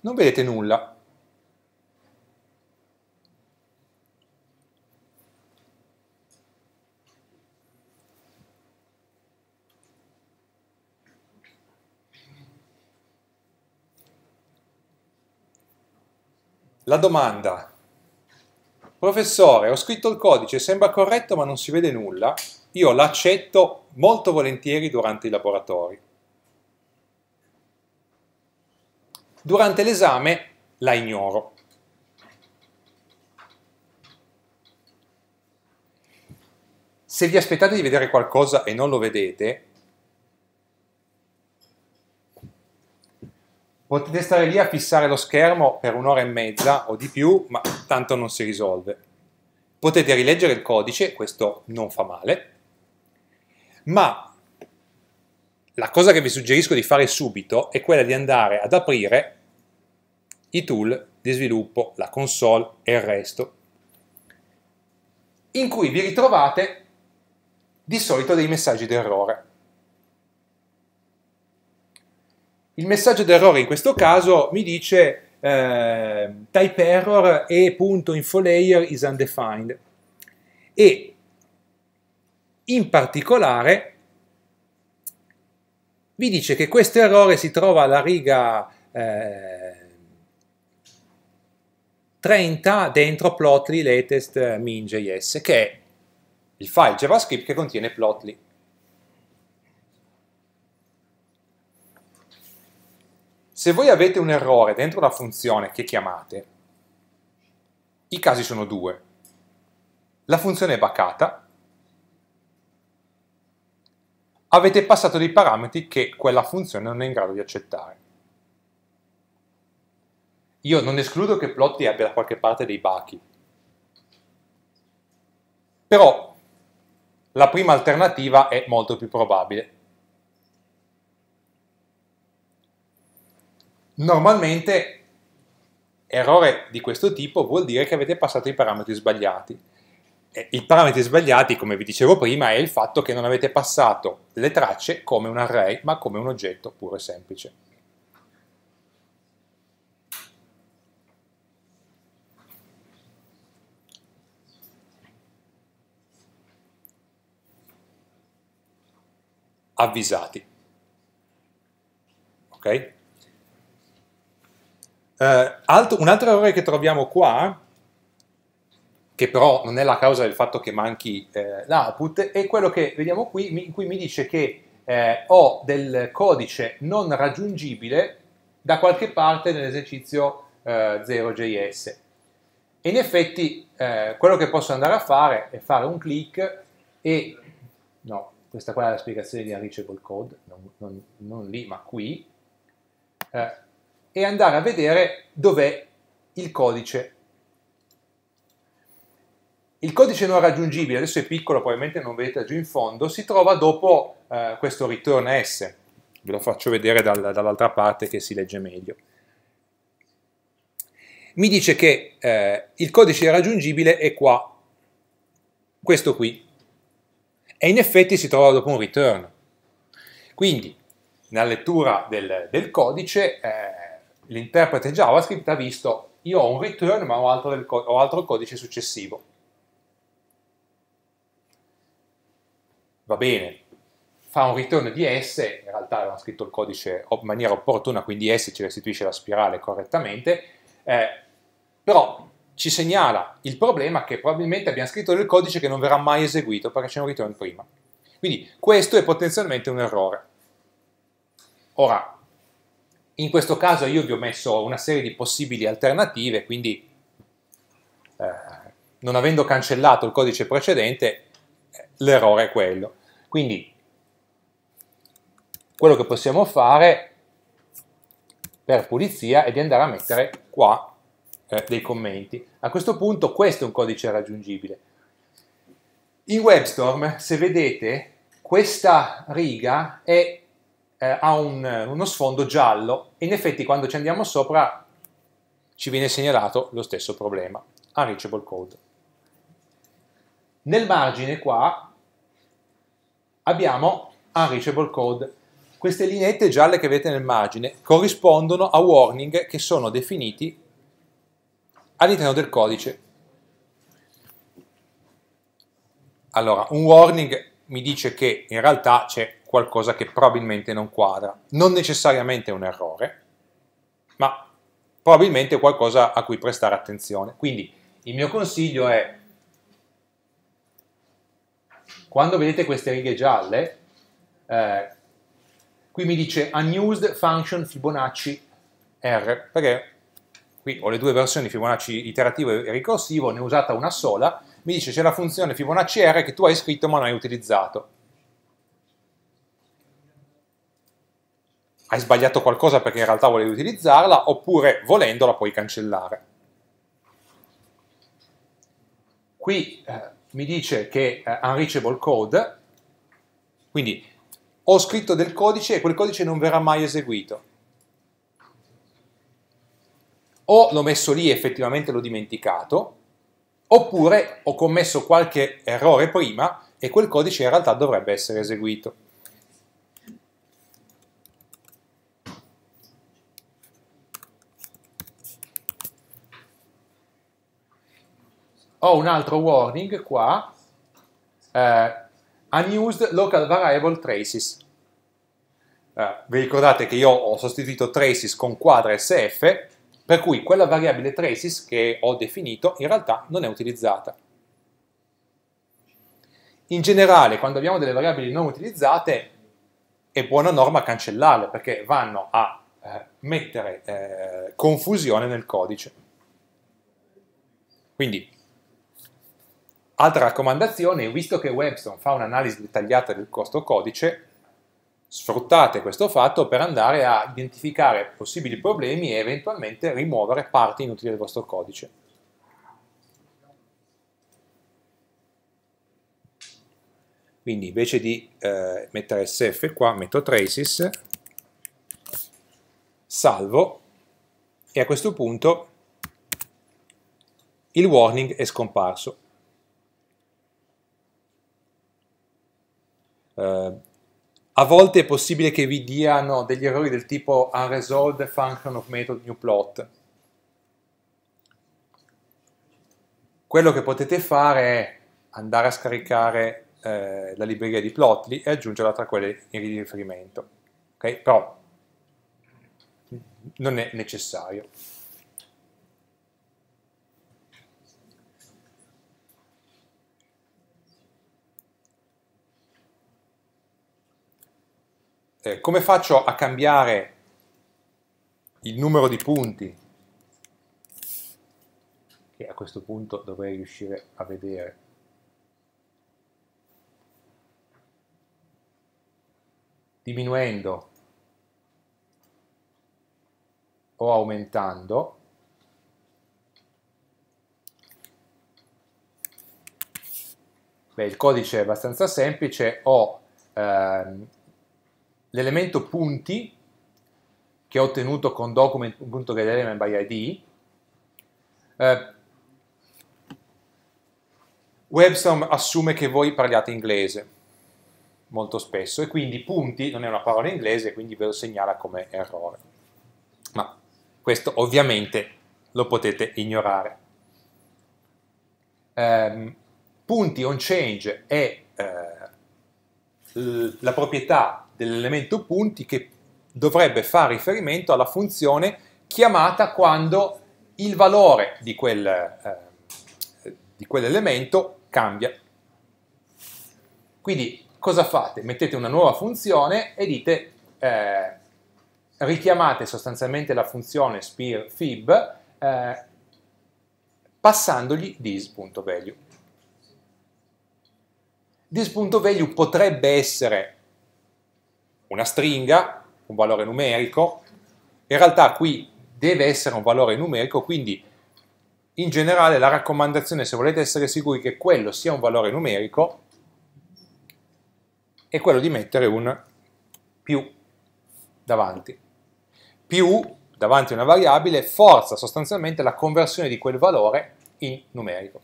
non vedete nulla. La domanda. Professore, ho scritto il codice, sembra corretto ma non si vede nulla. Io l'accetto molto volentieri durante i laboratori. Durante l'esame la ignoro. Se vi aspettate di vedere qualcosa e non lo vedete, Potete stare lì a fissare lo schermo per un'ora e mezza o di più, ma tanto non si risolve. Potete rileggere il codice, questo non fa male, ma la cosa che vi suggerisco di fare subito è quella di andare ad aprire i tool di sviluppo, la console e il resto, in cui vi ritrovate di solito dei messaggi d'errore. Il messaggio d'errore in questo caso mi dice eh, type error e.infolayer is undefined e in particolare vi dice che questo errore si trova alla riga eh, 30 dentro plotly latest min.js che è il file JavaScript che contiene plotly. Se voi avete un errore dentro una funzione che chiamate, i casi sono due. La funzione è baccata, avete passato dei parametri che quella funzione non è in grado di accettare. Io non escludo che Plotly abbia da qualche parte dei bachi, però la prima alternativa è molto più probabile. Normalmente errore di questo tipo vuol dire che avete passato i parametri sbagliati. I parametri sbagliati, come vi dicevo prima, è il fatto che non avete passato le tracce come un array, ma come un oggetto puro e semplice. Avvisati. Ok? Uh, altro, un altro errore che troviamo qua, che però non è la causa del fatto che manchi eh, l'output, è quello che vediamo qui, in cui mi dice che eh, ho del codice non raggiungibile da qualche parte nell'esercizio eh, 0JS. E in effetti eh, quello che posso andare a fare è fare un clic e, no, questa qua è la spiegazione di unreachable code, non, non, non lì ma qui, eh, e andare a vedere dov'è il codice. Il codice non raggiungibile, adesso è piccolo, probabilmente non vedete giù in fondo, si trova dopo eh, questo return S. Ve lo faccio vedere dal, dall'altra parte che si legge meglio. Mi dice che eh, il codice raggiungibile è qua, questo qui, e in effetti si trova dopo un return. Quindi, nella lettura del, del codice, eh, l'interprete JavaScript ha visto io ho un return ma ho altro, del, ho altro codice successivo. Va bene, fa un return di S, in realtà avevamo scritto il codice in maniera opportuna, quindi S ci restituisce la spirale correttamente, eh, però ci segnala il problema che probabilmente abbiamo scritto del codice che non verrà mai eseguito perché c'è un return prima. Quindi questo è potenzialmente un errore. Ora, in questo caso io vi ho messo una serie di possibili alternative, quindi eh, non avendo cancellato il codice precedente, l'errore è quello. Quindi quello che possiamo fare per pulizia è di andare a mettere qua eh, dei commenti. A questo punto questo è un codice raggiungibile. In WebStorm, se vedete, questa riga è eh, ha un, uno sfondo giallo e in effetti quando ci andiamo sopra ci viene segnalato lo stesso problema, unreachable code. Nel margine qua abbiamo unreachable code. Queste lineette gialle che vedete nel margine corrispondono a warning che sono definiti all'interno del codice. Allora, un warning mi dice che in realtà c'è qualcosa che probabilmente non quadra. Non necessariamente un errore, ma probabilmente qualcosa a cui prestare attenzione. Quindi il mio consiglio è, quando vedete queste righe gialle, eh, qui mi dice unused function Fibonacci R, perché qui ho le due versioni Fibonacci iterativo e ricorsivo, ne ho usata una sola, mi dice c'è la funzione Fibonacci R che tu hai scritto ma non hai utilizzato. Hai sbagliato qualcosa perché in realtà volevi utilizzarla, oppure volendo la puoi cancellare. Qui eh, mi dice che eh, unreachable code, quindi ho scritto del codice e quel codice non verrà mai eseguito. O l'ho messo lì e effettivamente l'ho dimenticato, oppure ho commesso qualche errore prima e quel codice in realtà dovrebbe essere eseguito. Ho un altro warning qua, eh, unused local variable traces. Eh, vi ricordate che io ho sostituito traces con quadra SF, per cui quella variabile traces che ho definito in realtà non è utilizzata. In generale, quando abbiamo delle variabili non utilizzate, è buona norma cancellarle perché vanno a eh, mettere eh, confusione nel codice. Quindi Altra raccomandazione, visto che Webstone fa un'analisi dettagliata del vostro codice, sfruttate questo fatto per andare a identificare possibili problemi e eventualmente rimuovere parti inutili del vostro codice. Quindi invece di eh, mettere sf qua, metto traces, salvo e a questo punto il warning è scomparso. Uh, a volte è possibile che vi diano degli errori del tipo unresolved function of method new plot. Quello che potete fare è andare a scaricare eh, la libreria di Plotly e aggiungerla tra quelle in riferimento. Okay? Però non è necessario. Eh, come faccio a cambiare il numero di punti? Che a questo punto dovrei riuscire a vedere. Diminuendo o aumentando. Beh, il codice è abbastanza semplice, ho ehm, l'elemento punti che ho ottenuto con document.getElementById by eh, WebStorm assume che voi parliate inglese molto spesso e quindi punti non è una parola inglese quindi ve lo segnala come errore. Ma questo ovviamente lo potete ignorare. Eh, punti on change è eh, la proprietà dell'elemento punti che dovrebbe fare riferimento alla funzione chiamata quando il valore di, quel, eh, di quell'elemento cambia. Quindi cosa fate? Mettete una nuova funzione e dite eh, richiamate sostanzialmente la funzione spear fib eh, passandogli this.value. This.value potrebbe essere una stringa, un valore numerico, in realtà qui deve essere un valore numerico, quindi in generale la raccomandazione se volete essere sicuri che quello sia un valore numerico è quello di mettere un più davanti. Più davanti a una variabile forza sostanzialmente la conversione di quel valore in numerico.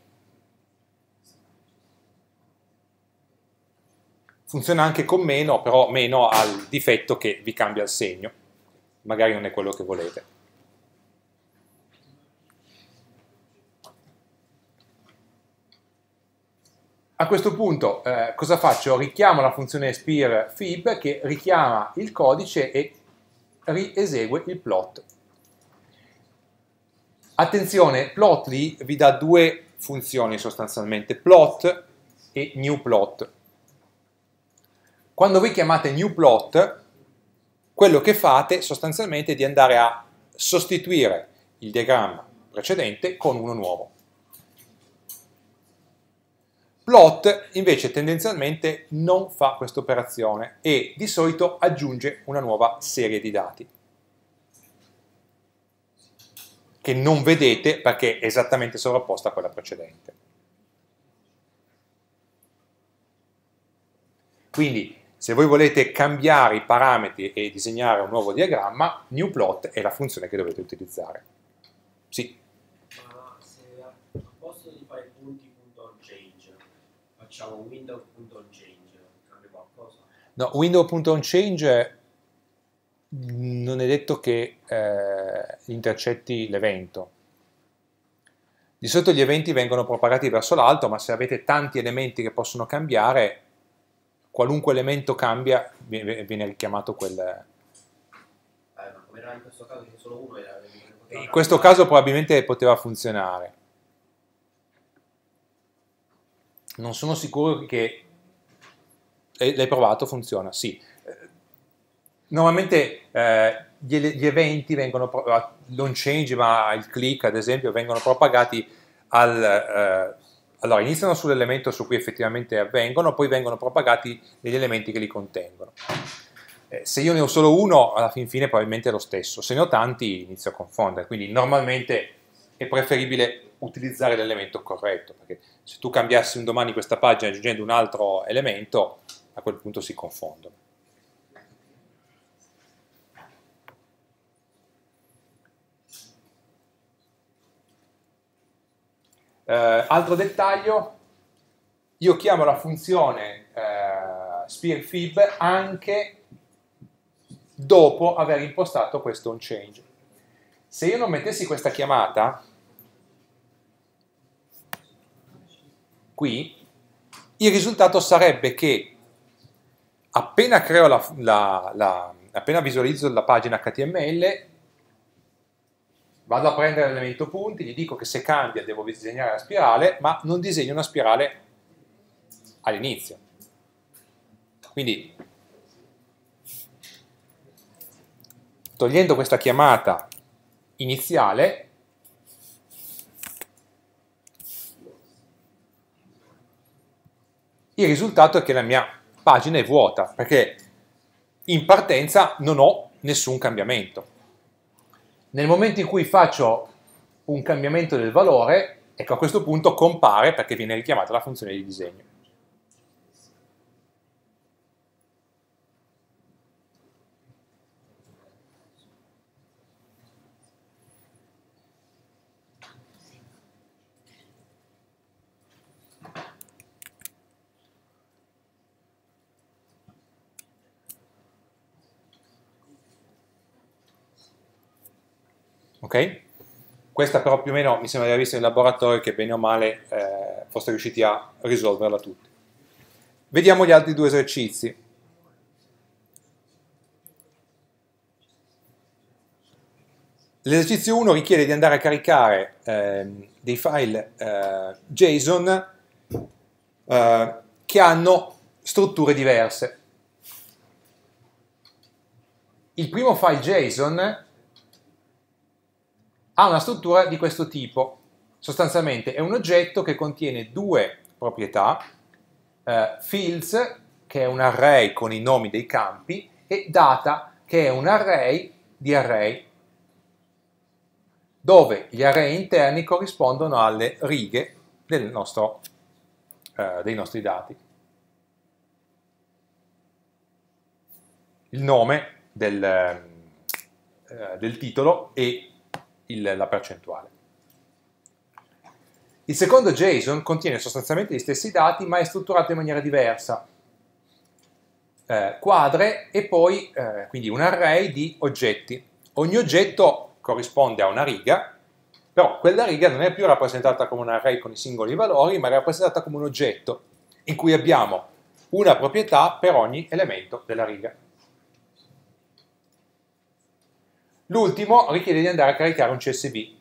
Funziona anche con meno, però meno ha il difetto che vi cambia il segno. Magari non è quello che volete. A questo punto eh, cosa faccio? Richiamo la funzione spear fib che richiama il codice e riesegue il plot. Attenzione, plotly vi dà due funzioni sostanzialmente, plot e new plot. Quando voi chiamate new plot, quello che fate sostanzialmente è di andare a sostituire il diagramma precedente con uno nuovo. Plot invece tendenzialmente non fa questa operazione e di solito aggiunge una nuova serie di dati che non vedete perché è esattamente sovrapposta a quella precedente. Quindi se voi volete cambiare i parametri e disegnare un nuovo diagramma, newPlot è la funzione che dovete utilizzare. Sì. Ma se al posto di fare punti.onChange facciamo window.onChange, cambia qualcosa? No, window.onChange non è detto che eh, intercetti l'evento. Di solito gli eventi vengono propagati verso l'alto, ma se avete tanti elementi che possono cambiare, qualunque elemento cambia viene richiamato quel... Eh, in questo caso che solo uno era... In questo caso probabilmente poteva funzionare. Non sono sicuro che... L'hai provato? Funziona? Sì. Normalmente eh, gli, gli, eventi vengono, non change ma il click ad esempio, vengono propagati al, eh, allora, iniziano sull'elemento su cui effettivamente avvengono, poi vengono propagati negli elementi che li contengono. Eh, se io ne ho solo uno, alla fin fine probabilmente è lo stesso, se ne ho tanti inizio a confondere, quindi normalmente è preferibile utilizzare l'elemento corretto, perché se tu cambiassi un domani questa pagina aggiungendo un altro elemento, a quel punto si confondono. Eh, altro dettaglio, io chiamo la funzione eh, spearfib anche dopo aver impostato questo onChange. Se io non mettessi questa chiamata, qui, il risultato sarebbe che appena, la, la, la, appena visualizzo la pagina HTML, vado a prendere l'elemento punti, gli dico che se cambia devo disegnare la spirale, ma non disegno una spirale all'inizio. Quindi, togliendo questa chiamata iniziale, il risultato è che la mia pagina è vuota, perché in partenza non ho nessun cambiamento. Nel momento in cui faccio un cambiamento del valore, ecco a questo punto compare perché viene richiamata la funzione di disegno. Ok? Questa però più o meno mi sembra di aver visto in laboratorio che bene o male eh, foste riusciti a risolverla tutti. Vediamo gli altri due esercizi. L'esercizio 1 richiede di andare a caricare eh, dei file eh, JSON eh, che hanno strutture diverse. Il primo file JSON ha una struttura di questo tipo. Sostanzialmente è un oggetto che contiene due proprietà, eh, fields, che è un array con i nomi dei campi, e data, che è un array di array, dove gli array interni corrispondono alle righe nostro, eh, dei nostri dati. Il nome del, eh, del titolo e il, la percentuale. Il secondo JSON contiene sostanzialmente gli stessi dati ma è strutturato in maniera diversa. Eh, quadre e poi eh, quindi un array di oggetti. Ogni oggetto corrisponde a una riga, però quella riga non è più rappresentata come un array con i singoli valori, ma è rappresentata come un oggetto in cui abbiamo una proprietà per ogni elemento della riga. L'ultimo richiede di andare a caricare un CSV.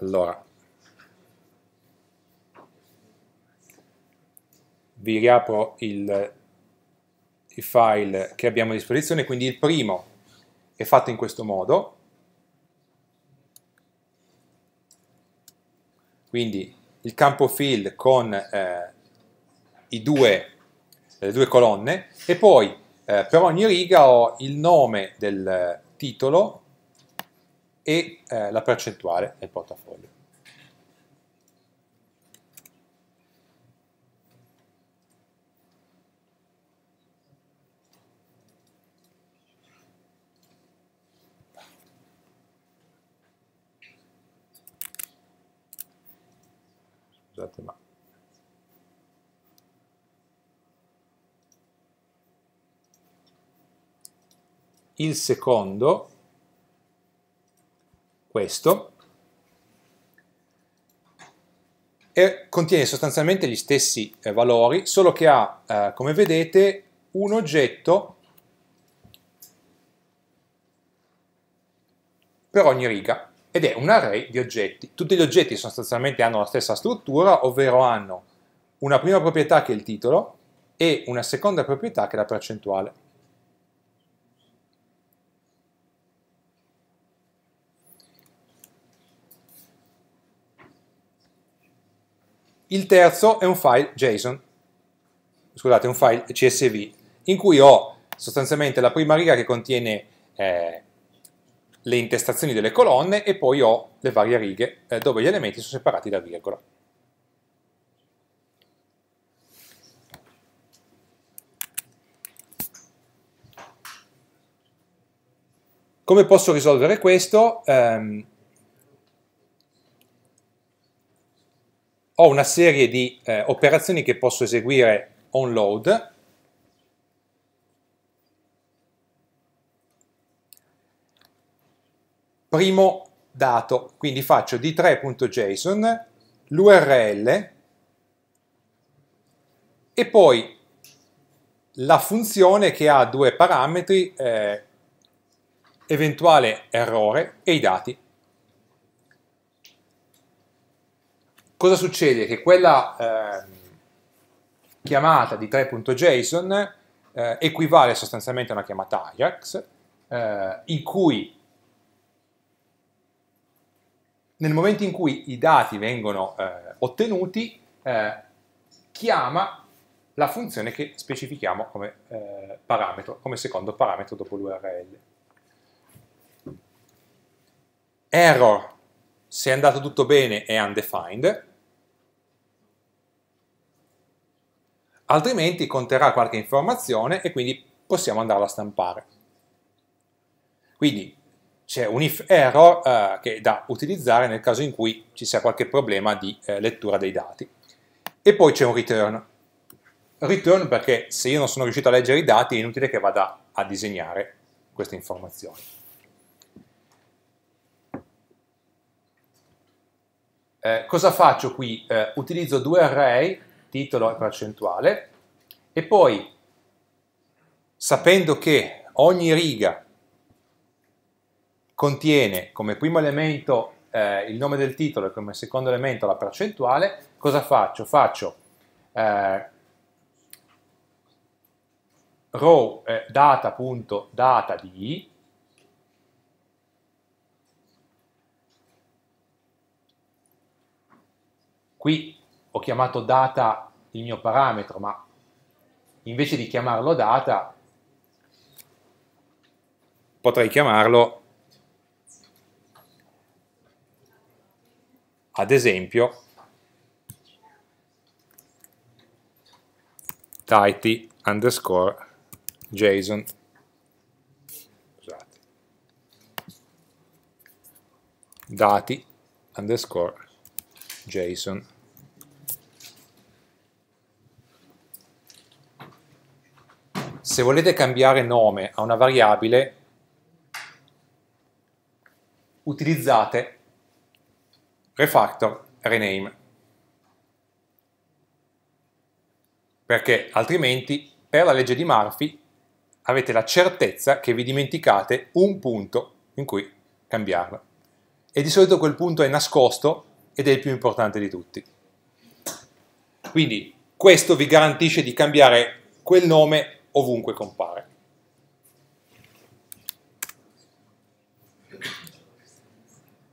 Allora, vi riapro il, il file che abbiamo a disposizione, quindi il primo è fatto in questo modo, quindi il campo field con eh, due, le due colonne e poi eh, per ogni riga ho il nome del titolo e eh, la percentuale del portafoglio. Scusate ma il secondo questo e contiene sostanzialmente gli stessi eh, valori solo che ha eh, come vedete un oggetto per ogni riga ed è un array di oggetti. Tutti gli oggetti sostanzialmente hanno la stessa struttura, ovvero hanno una prima proprietà che è il titolo e una seconda proprietà che è la percentuale. Il terzo è un file JSON, scusate, un file CSV, in cui ho sostanzialmente la prima riga che contiene eh, le intestazioni delle colonne e poi ho le varie righe eh, dove gli elementi sono separati da virgola. Come posso risolvere questo? Um, ho una serie di eh, operazioni che posso eseguire on load. Primo dato, quindi faccio d3.json, l'url e poi la funzione che ha due parametri eh, eventuale errore e i dati. Cosa succede? Che quella eh, chiamata di 3.json eh, equivale sostanzialmente a una chiamata Ajax, eh, in cui nel momento in cui i dati vengono eh, ottenuti, eh, chiama la funzione che specifichiamo come eh, parametro, come secondo parametro dopo l'URL. error se è andato tutto bene è undefined, altrimenti conterrà qualche informazione e quindi possiamo andarla a stampare. Quindi c'è un if error eh, che è da utilizzare nel caso in cui ci sia qualche problema di eh, lettura dei dati. E poi c'è un return. Return perché se io non sono riuscito a leggere i dati è inutile che vada a disegnare queste informazioni. Eh, cosa faccio qui? Eh, utilizzo due array, titolo e percentuale, e poi, sapendo che ogni riga contiene come primo elemento eh, il nome del titolo e come secondo elemento la percentuale, cosa faccio? Faccio eh, row eh, data.data di Qui ho chiamato data il mio parametro, ma invece di chiamarlo data potrei chiamarlo ad esempio title underscore json scusate. Dati underscore json se volete cambiare nome a una variabile utilizzate refactor rename perché altrimenti per la legge di Murphy avete la certezza che vi dimenticate un punto in cui cambiarlo e di solito quel punto è nascosto ed è il più importante di tutti. Quindi questo vi garantisce di cambiare quel nome ovunque compare.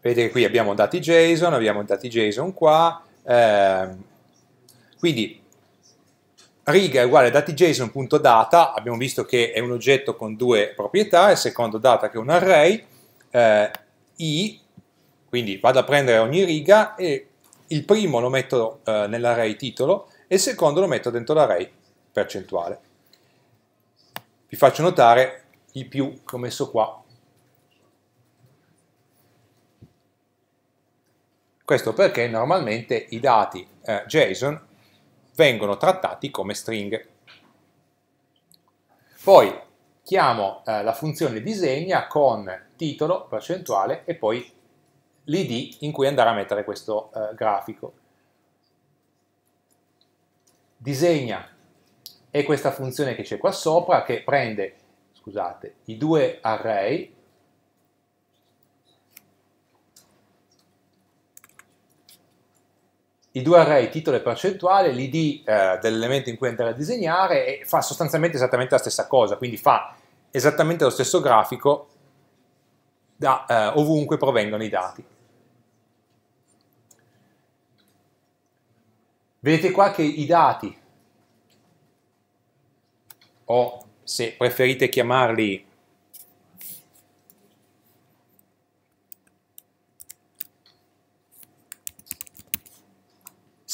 Vedete che qui abbiamo dati JSON, abbiamo dati JSON qua, eh, quindi riga è uguale dati JSON.data, abbiamo visto che è un oggetto con due proprietà, il secondo data che è un array, eh, i quindi vado a prendere ogni riga e il primo lo metto eh, nell'array titolo e il secondo lo metto dentro l'array percentuale. Vi faccio notare il più che ho messo qua. Questo perché normalmente i dati eh, JSON vengono trattati come stringhe. Poi chiamo eh, la funzione disegna con titolo, percentuale e poi l'id in cui andare a mettere questo eh, grafico. Disegna è questa funzione che c'è qua sopra che prende, scusate, i due array i due array titolo e percentuale, l'id eh, dell'elemento in cui andare a disegnare e fa sostanzialmente esattamente la stessa cosa, quindi fa esattamente lo stesso grafico da eh, ovunque provengono i dati. Vedete qua che i dati, o se preferite chiamarli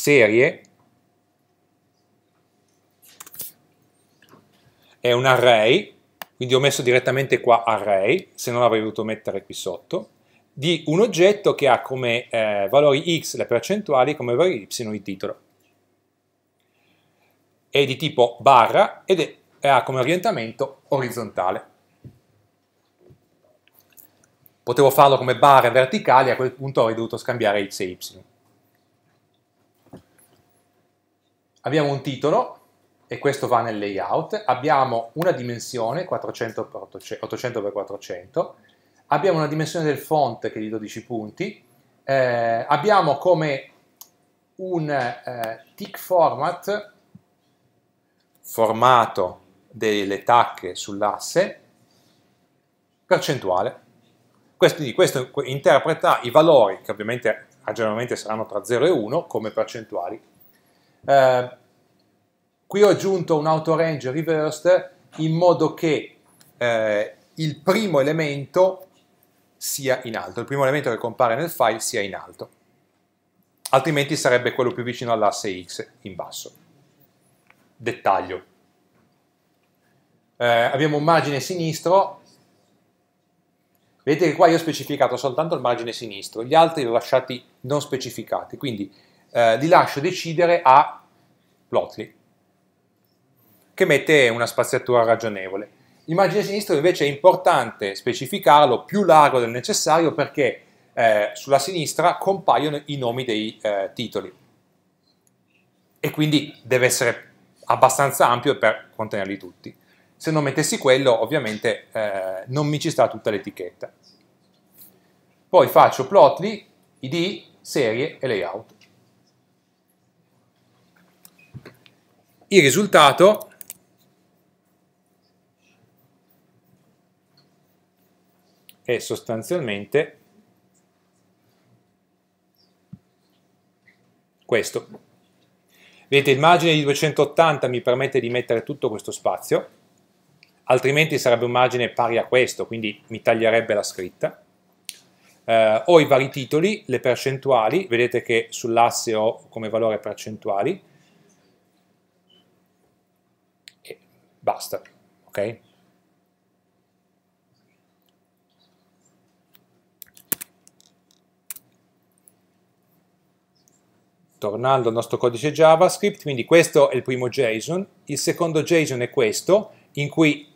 serie, è un array, quindi ho messo direttamente qua array, se non l'avrei dovuto mettere qui sotto, di un oggetto che ha come eh, valori x le percentuali, come valori y il titolo. È di tipo barra ed è, e ha come orientamento orizzontale. Potevo farlo come barre verticali, a quel punto avrei dovuto scambiare x e y. Abbiamo un titolo, e questo va nel layout, abbiamo una dimensione 800x400, abbiamo una dimensione del font che è di 12 punti, eh, abbiamo come un eh, tick format formato delle tacche sull'asse percentuale. Questo, quindi questo interpreta i valori, che ovviamente generalmente saranno tra 0 e 1, come percentuali. Eh, qui ho aggiunto un autorange reversed in modo che eh, il primo elemento sia in alto, il primo elemento che compare nel file sia in alto, altrimenti sarebbe quello più vicino all'asse x in basso. Dettaglio. Eh, abbiamo un margine sinistro, vedete che qua io ho specificato soltanto il margine sinistro, gli altri li ho lasciati non specificati, quindi eh, li lascio decidere a Plotly, che mette una spaziatura ragionevole. Il margine sinistro invece è importante specificarlo più largo del necessario perché eh, sulla sinistra compaiono i nomi dei eh, titoli e quindi deve essere abbastanza ampio per contenerli tutti. Se non mettessi quello ovviamente eh, non mi ci sta tutta l'etichetta. Poi faccio plotly, id, serie e layout. Il risultato è sostanzialmente questo. Vedete il margine di 280 mi permette di mettere tutto questo spazio, altrimenti sarebbe un margine pari a questo, quindi mi taglierebbe la scritta. Eh, ho i vari titoli, le percentuali, vedete che sull'asse ho come valore percentuali, e basta, ok? tornando al nostro codice JavaScript, quindi questo è il primo JSON, il secondo JSON è questo, in cui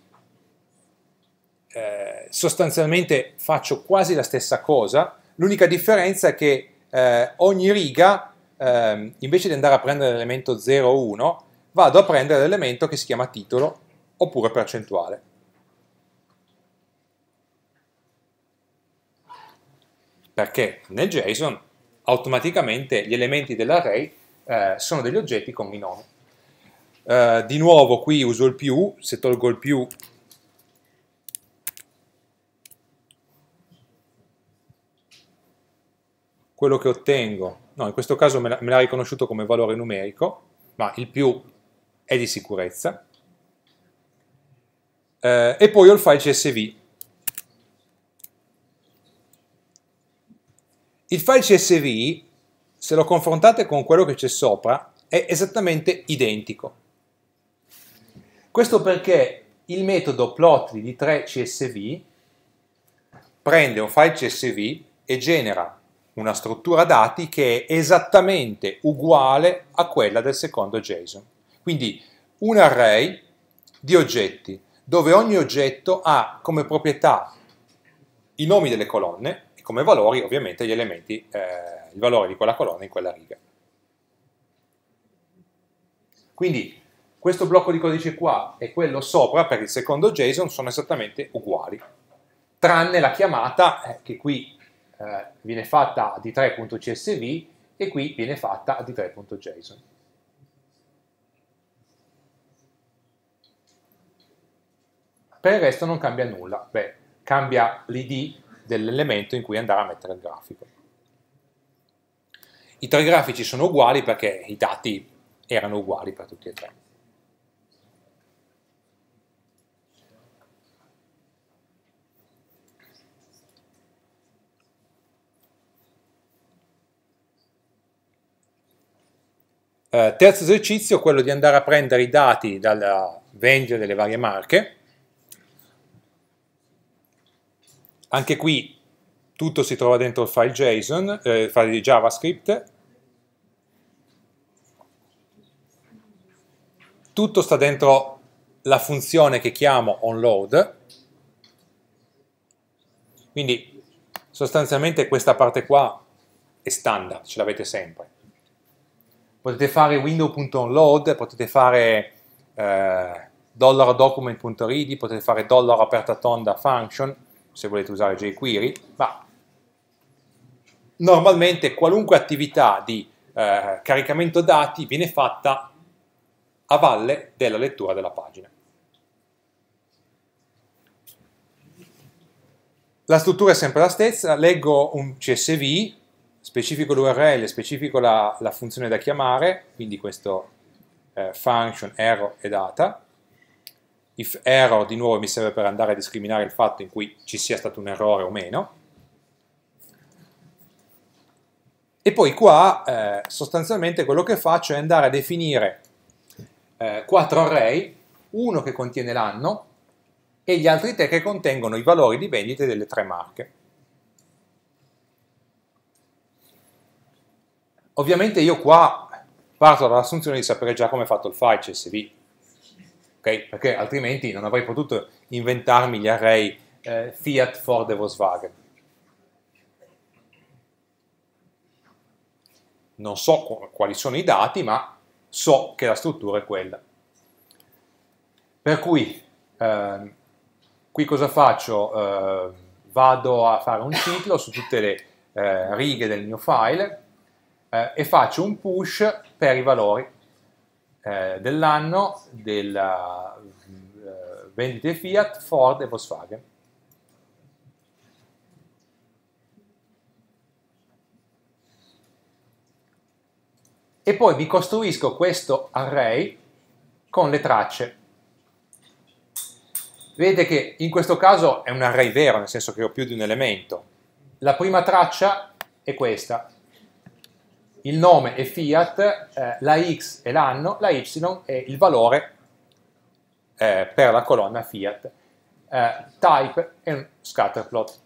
eh, sostanzialmente faccio quasi la stessa cosa, l'unica differenza è che eh, ogni riga, eh, invece di andare a prendere l'elemento 0 o 1, vado a prendere l'elemento che si chiama titolo oppure percentuale. Perché nel JSON automaticamente gli elementi dell'array eh, sono degli oggetti con i nomi. Eh, di nuovo qui uso il più, se tolgo il più quello che ottengo, no in questo caso me l'ha riconosciuto come valore numerico, ma il più è di sicurezza, eh, e poi ho il file CSV, Il file CSV, se lo confrontate con quello che c'è sopra, è esattamente identico. Questo perché il metodo plotly di 3CSV prende un file CSV e genera una struttura dati che è esattamente uguale a quella del secondo JSON. Quindi un array di oggetti dove ogni oggetto ha come proprietà i nomi delle colonne come valori ovviamente gli elementi, eh, il valore di quella colonna in quella riga. Quindi questo blocco di codice qua e quello sopra per il secondo JSON sono esattamente uguali, tranne la chiamata eh, che qui eh, viene fatta a d3.csv e qui viene fatta a d3.json. Per il resto non cambia nulla, Beh, cambia l'id dell'elemento in cui andare a mettere il grafico. I tre grafici sono uguali perché i dati erano uguali per tutti e tre. Eh, terzo esercizio, quello di andare a prendere i dati dalla vendita delle varie marche. Anche qui tutto si trova dentro il file JSON, eh, il file di JavaScript. Tutto sta dentro la funzione che chiamo onload. Quindi sostanzialmente questa parte qua è standard, ce l'avete sempre potete fare window.onload, potete fare eh, $document.read, potete fare aperta tonda function, se volete usare jQuery, ma normalmente qualunque attività di eh, caricamento dati viene fatta a valle della lettura della pagina. La struttura è sempre la stessa, leggo un CSV, specifico l'URL, specifico la, la, funzione da chiamare, quindi questo eh, function error e data. If error di nuovo mi serve per andare a discriminare il fatto in cui ci sia stato un errore o meno. E poi qua eh, sostanzialmente quello che faccio è andare a definire eh, quattro array, uno che contiene l'anno e gli altri tre che contengono i valori di vendite delle tre marche. Ovviamente io qua parto dall'assunzione di sapere già come è fatto il file CSV, okay? perché altrimenti non avrei potuto inventarmi gli array eh, Fiat, Ford e Volkswagen. Non so quali sono i dati, ma so che la struttura è quella. Per cui, eh, qui cosa faccio? Eh, vado a fare un ciclo su tutte le eh, righe del mio file, eh, e faccio un push per i valori eh, dell'anno della eh, vendite Fiat, Ford e Volkswagen. E poi vi costruisco questo array con le tracce. Vedete che in questo caso è un array vero, nel senso che ho più di un elemento. La prima traccia è questa, il nome è Fiat, eh, la X è l'anno, la Y è il valore eh, per la colonna Fiat. Eh, type è un scatterplot.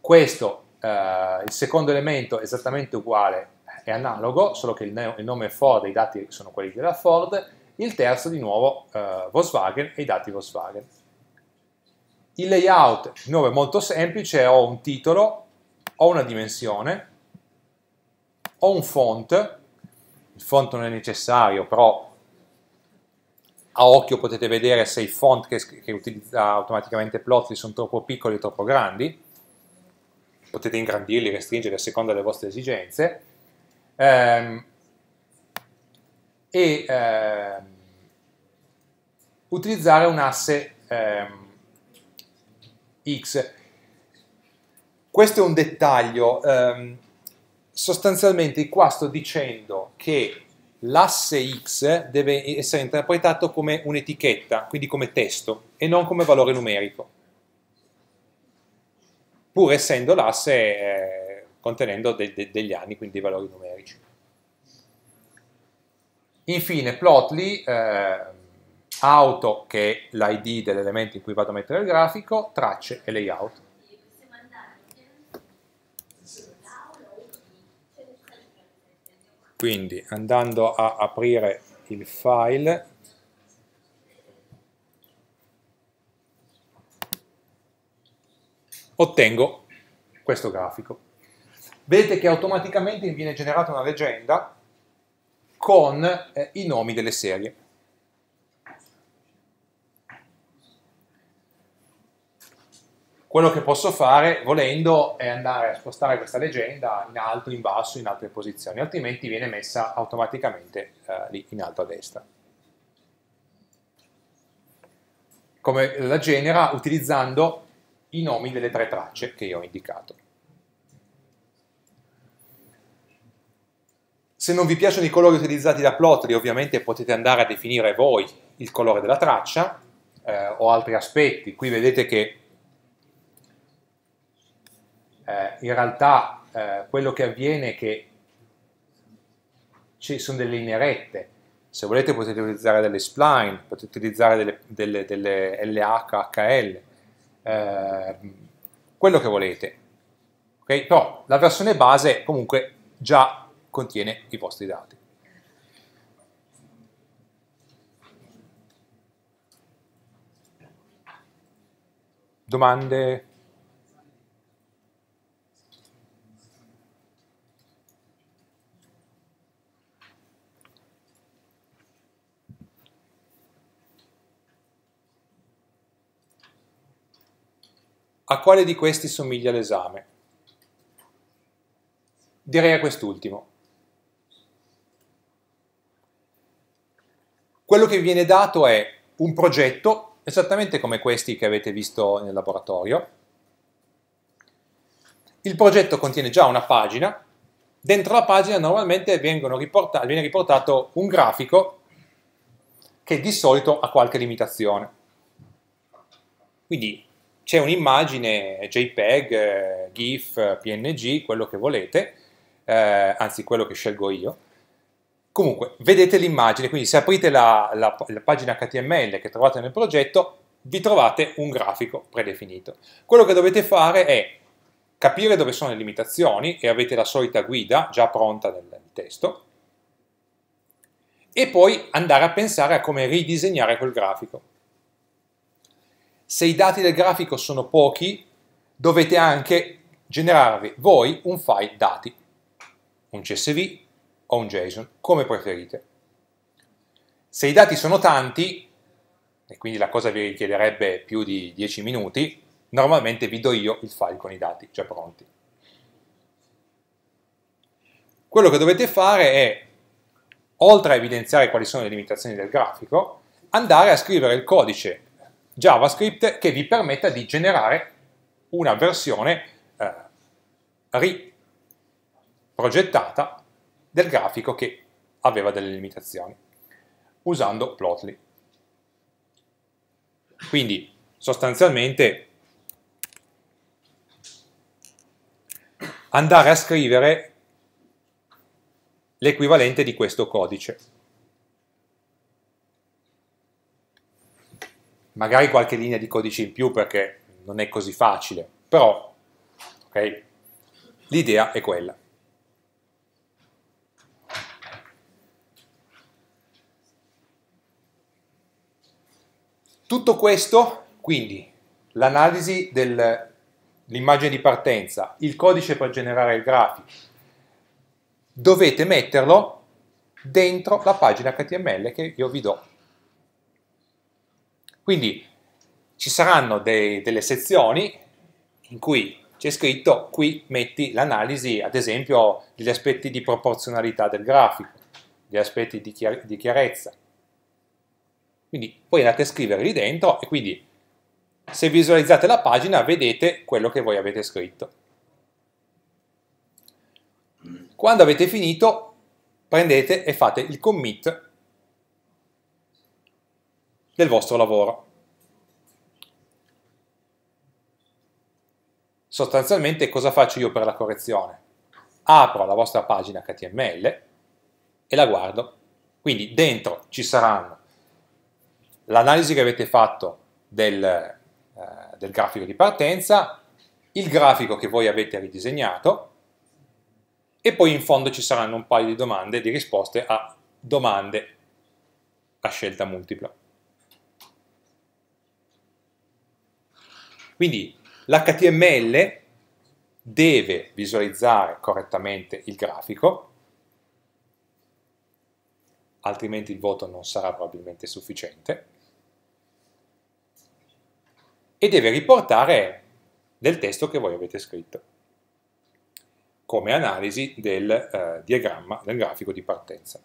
Questo, eh, il secondo elemento è esattamente uguale, è analogo, solo che il, il nome è Ford e i dati sono quelli della Ford. Il terzo, di nuovo, eh, Volkswagen e i dati Volkswagen. Il layout, di nuovo, è molto semplice, ho un titolo, ho una dimensione, ho un font, il font non è necessario, però a occhio potete vedere se i font che, che utilizza automaticamente Plotly sono troppo piccoli o troppo grandi, potete ingrandirli, restringerli a seconda delle vostre esigenze, ehm, e ehm, utilizzare un asse ehm, X. Questo è un dettaglio, ehm, sostanzialmente qua sto dicendo che l'asse x deve essere interpretato come un'etichetta, quindi come testo, e non come valore numerico, pur essendo l'asse eh, contenendo de de degli anni, quindi dei valori numerici. Infine, Plotly, eh, auto, che è l'id dell'elemento in cui vado a mettere il grafico, tracce e layout. Quindi andando a aprire il file ottengo questo grafico. Vedete che automaticamente viene generata una leggenda con eh, i nomi delle serie Quello che posso fare, volendo, è andare a spostare questa leggenda in alto, in basso, in altre posizioni, altrimenti viene messa automaticamente eh, lì in alto a destra. Come la genera utilizzando i nomi delle tre tracce che io ho indicato. Se non vi piacciono i colori utilizzati da Plotly, ovviamente potete andare a definire voi il colore della traccia eh, o altri aspetti. Qui vedete che eh, in realtà eh, quello che avviene è che ci sono delle linee rette. Se volete potete utilizzare delle spline, potete utilizzare delle, delle, delle LH, HL, eh, quello che volete. Okay? Però la versione base comunque già contiene i vostri dati. Domande? A quale di questi somiglia l'esame? Direi a quest'ultimo. Quello che vi viene dato è un progetto, esattamente come questi che avete visto nel laboratorio. Il progetto contiene già una pagina, dentro la pagina normalmente riportati, viene riportato un grafico che di solito ha qualche limitazione. Quindi c'è un'immagine JPEG, eh, GIF, PNG, quello che volete, eh, anzi quello che scelgo io. Comunque, vedete l'immagine, quindi se aprite la, la, la pagina HTML che trovate nel progetto, vi trovate un grafico predefinito. Quello che dovete fare è capire dove sono le limitazioni e avete la solita guida già pronta nel testo e poi andare a pensare a come ridisegnare quel grafico. Se i dati del grafico sono pochi, dovete anche generarvi voi un file dati, un CSV o un JSON, come preferite. Se i dati sono tanti, e quindi la cosa vi richiederebbe più di 10 minuti, normalmente vi do io il file con i dati già pronti. Quello che dovete fare è, oltre a evidenziare quali sono le limitazioni del grafico, andare a scrivere il codice JavaScript che vi permetta di generare una versione eh, riprogettata del grafico che aveva delle limitazioni, usando Plotly. Quindi sostanzialmente andare a scrivere l'equivalente di questo codice. Magari qualche linea di codice in più perché non è così facile, però okay, l'idea è quella. Tutto questo, quindi, l'analisi dell'immagine di partenza, il codice per generare il grafico, dovete metterlo dentro la pagina HTML che io vi do quindi ci saranno dei, delle sezioni in cui c'è scritto qui metti l'analisi, ad esempio, degli aspetti di proporzionalità del grafico, degli aspetti di, chiar di chiarezza. Quindi poi andate a scrivere lì dentro e quindi se visualizzate la pagina vedete quello che voi avete scritto. Quando avete finito prendete e fate il commit del vostro lavoro. Sostanzialmente cosa faccio io per la correzione? Apro la vostra pagina HTML e la guardo. Quindi dentro ci saranno l'analisi che avete fatto del, eh, del grafico di partenza, il grafico che voi avete ridisegnato e poi in fondo ci saranno un paio di domande di risposte a domande a scelta multipla. Quindi l'HTML deve visualizzare correttamente il grafico, altrimenti il voto non sarà probabilmente sufficiente, e deve riportare del testo che voi avete scritto, come analisi del eh, diagramma del grafico di partenza.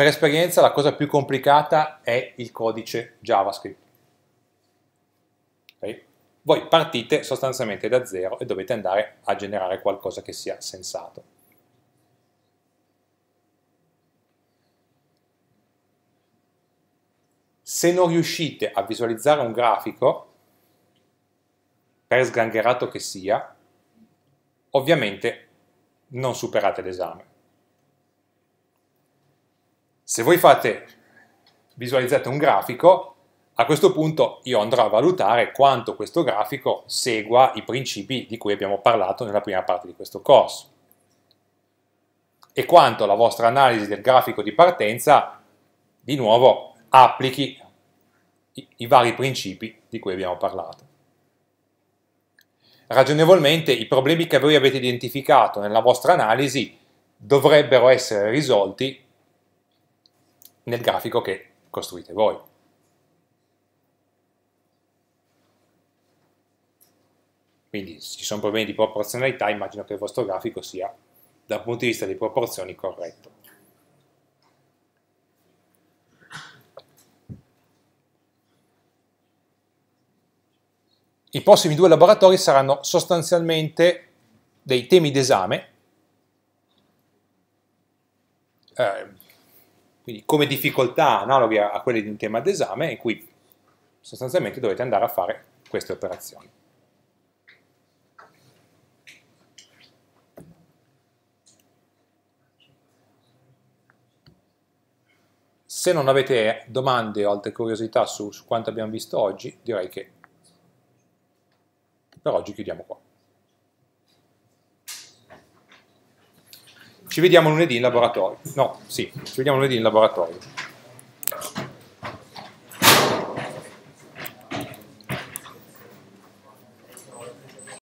Per esperienza la cosa più complicata è il codice JavaScript. Ok? Voi partite sostanzialmente da zero e dovete andare a generare qualcosa che sia sensato. Se non riuscite a visualizzare un grafico, per sgangherato che sia, ovviamente non superate l'esame. Se voi fate, visualizzate un grafico, a questo punto io andrò a valutare quanto questo grafico segua i principi di cui abbiamo parlato nella prima parte di questo corso e quanto la vostra analisi del grafico di partenza di nuovo applichi i, i vari principi di cui abbiamo parlato. Ragionevolmente i problemi che voi avete identificato nella vostra analisi dovrebbero essere risolti nel grafico che costruite voi. Quindi se ci sono problemi di proporzionalità, immagino che il vostro grafico sia, dal punto di vista di proporzioni, corretto. I prossimi due laboratori saranno sostanzialmente dei temi d'esame, eh, quindi come difficoltà analoghe a quelle di un tema d'esame, in cui sostanzialmente dovete andare a fare queste operazioni. Se non avete domande o altre curiosità su, su quanto abbiamo visto oggi, direi che per oggi chiudiamo qua. Ci vediamo lunedì in laboratorio. No, sì, ci vediamo lunedì in laboratorio.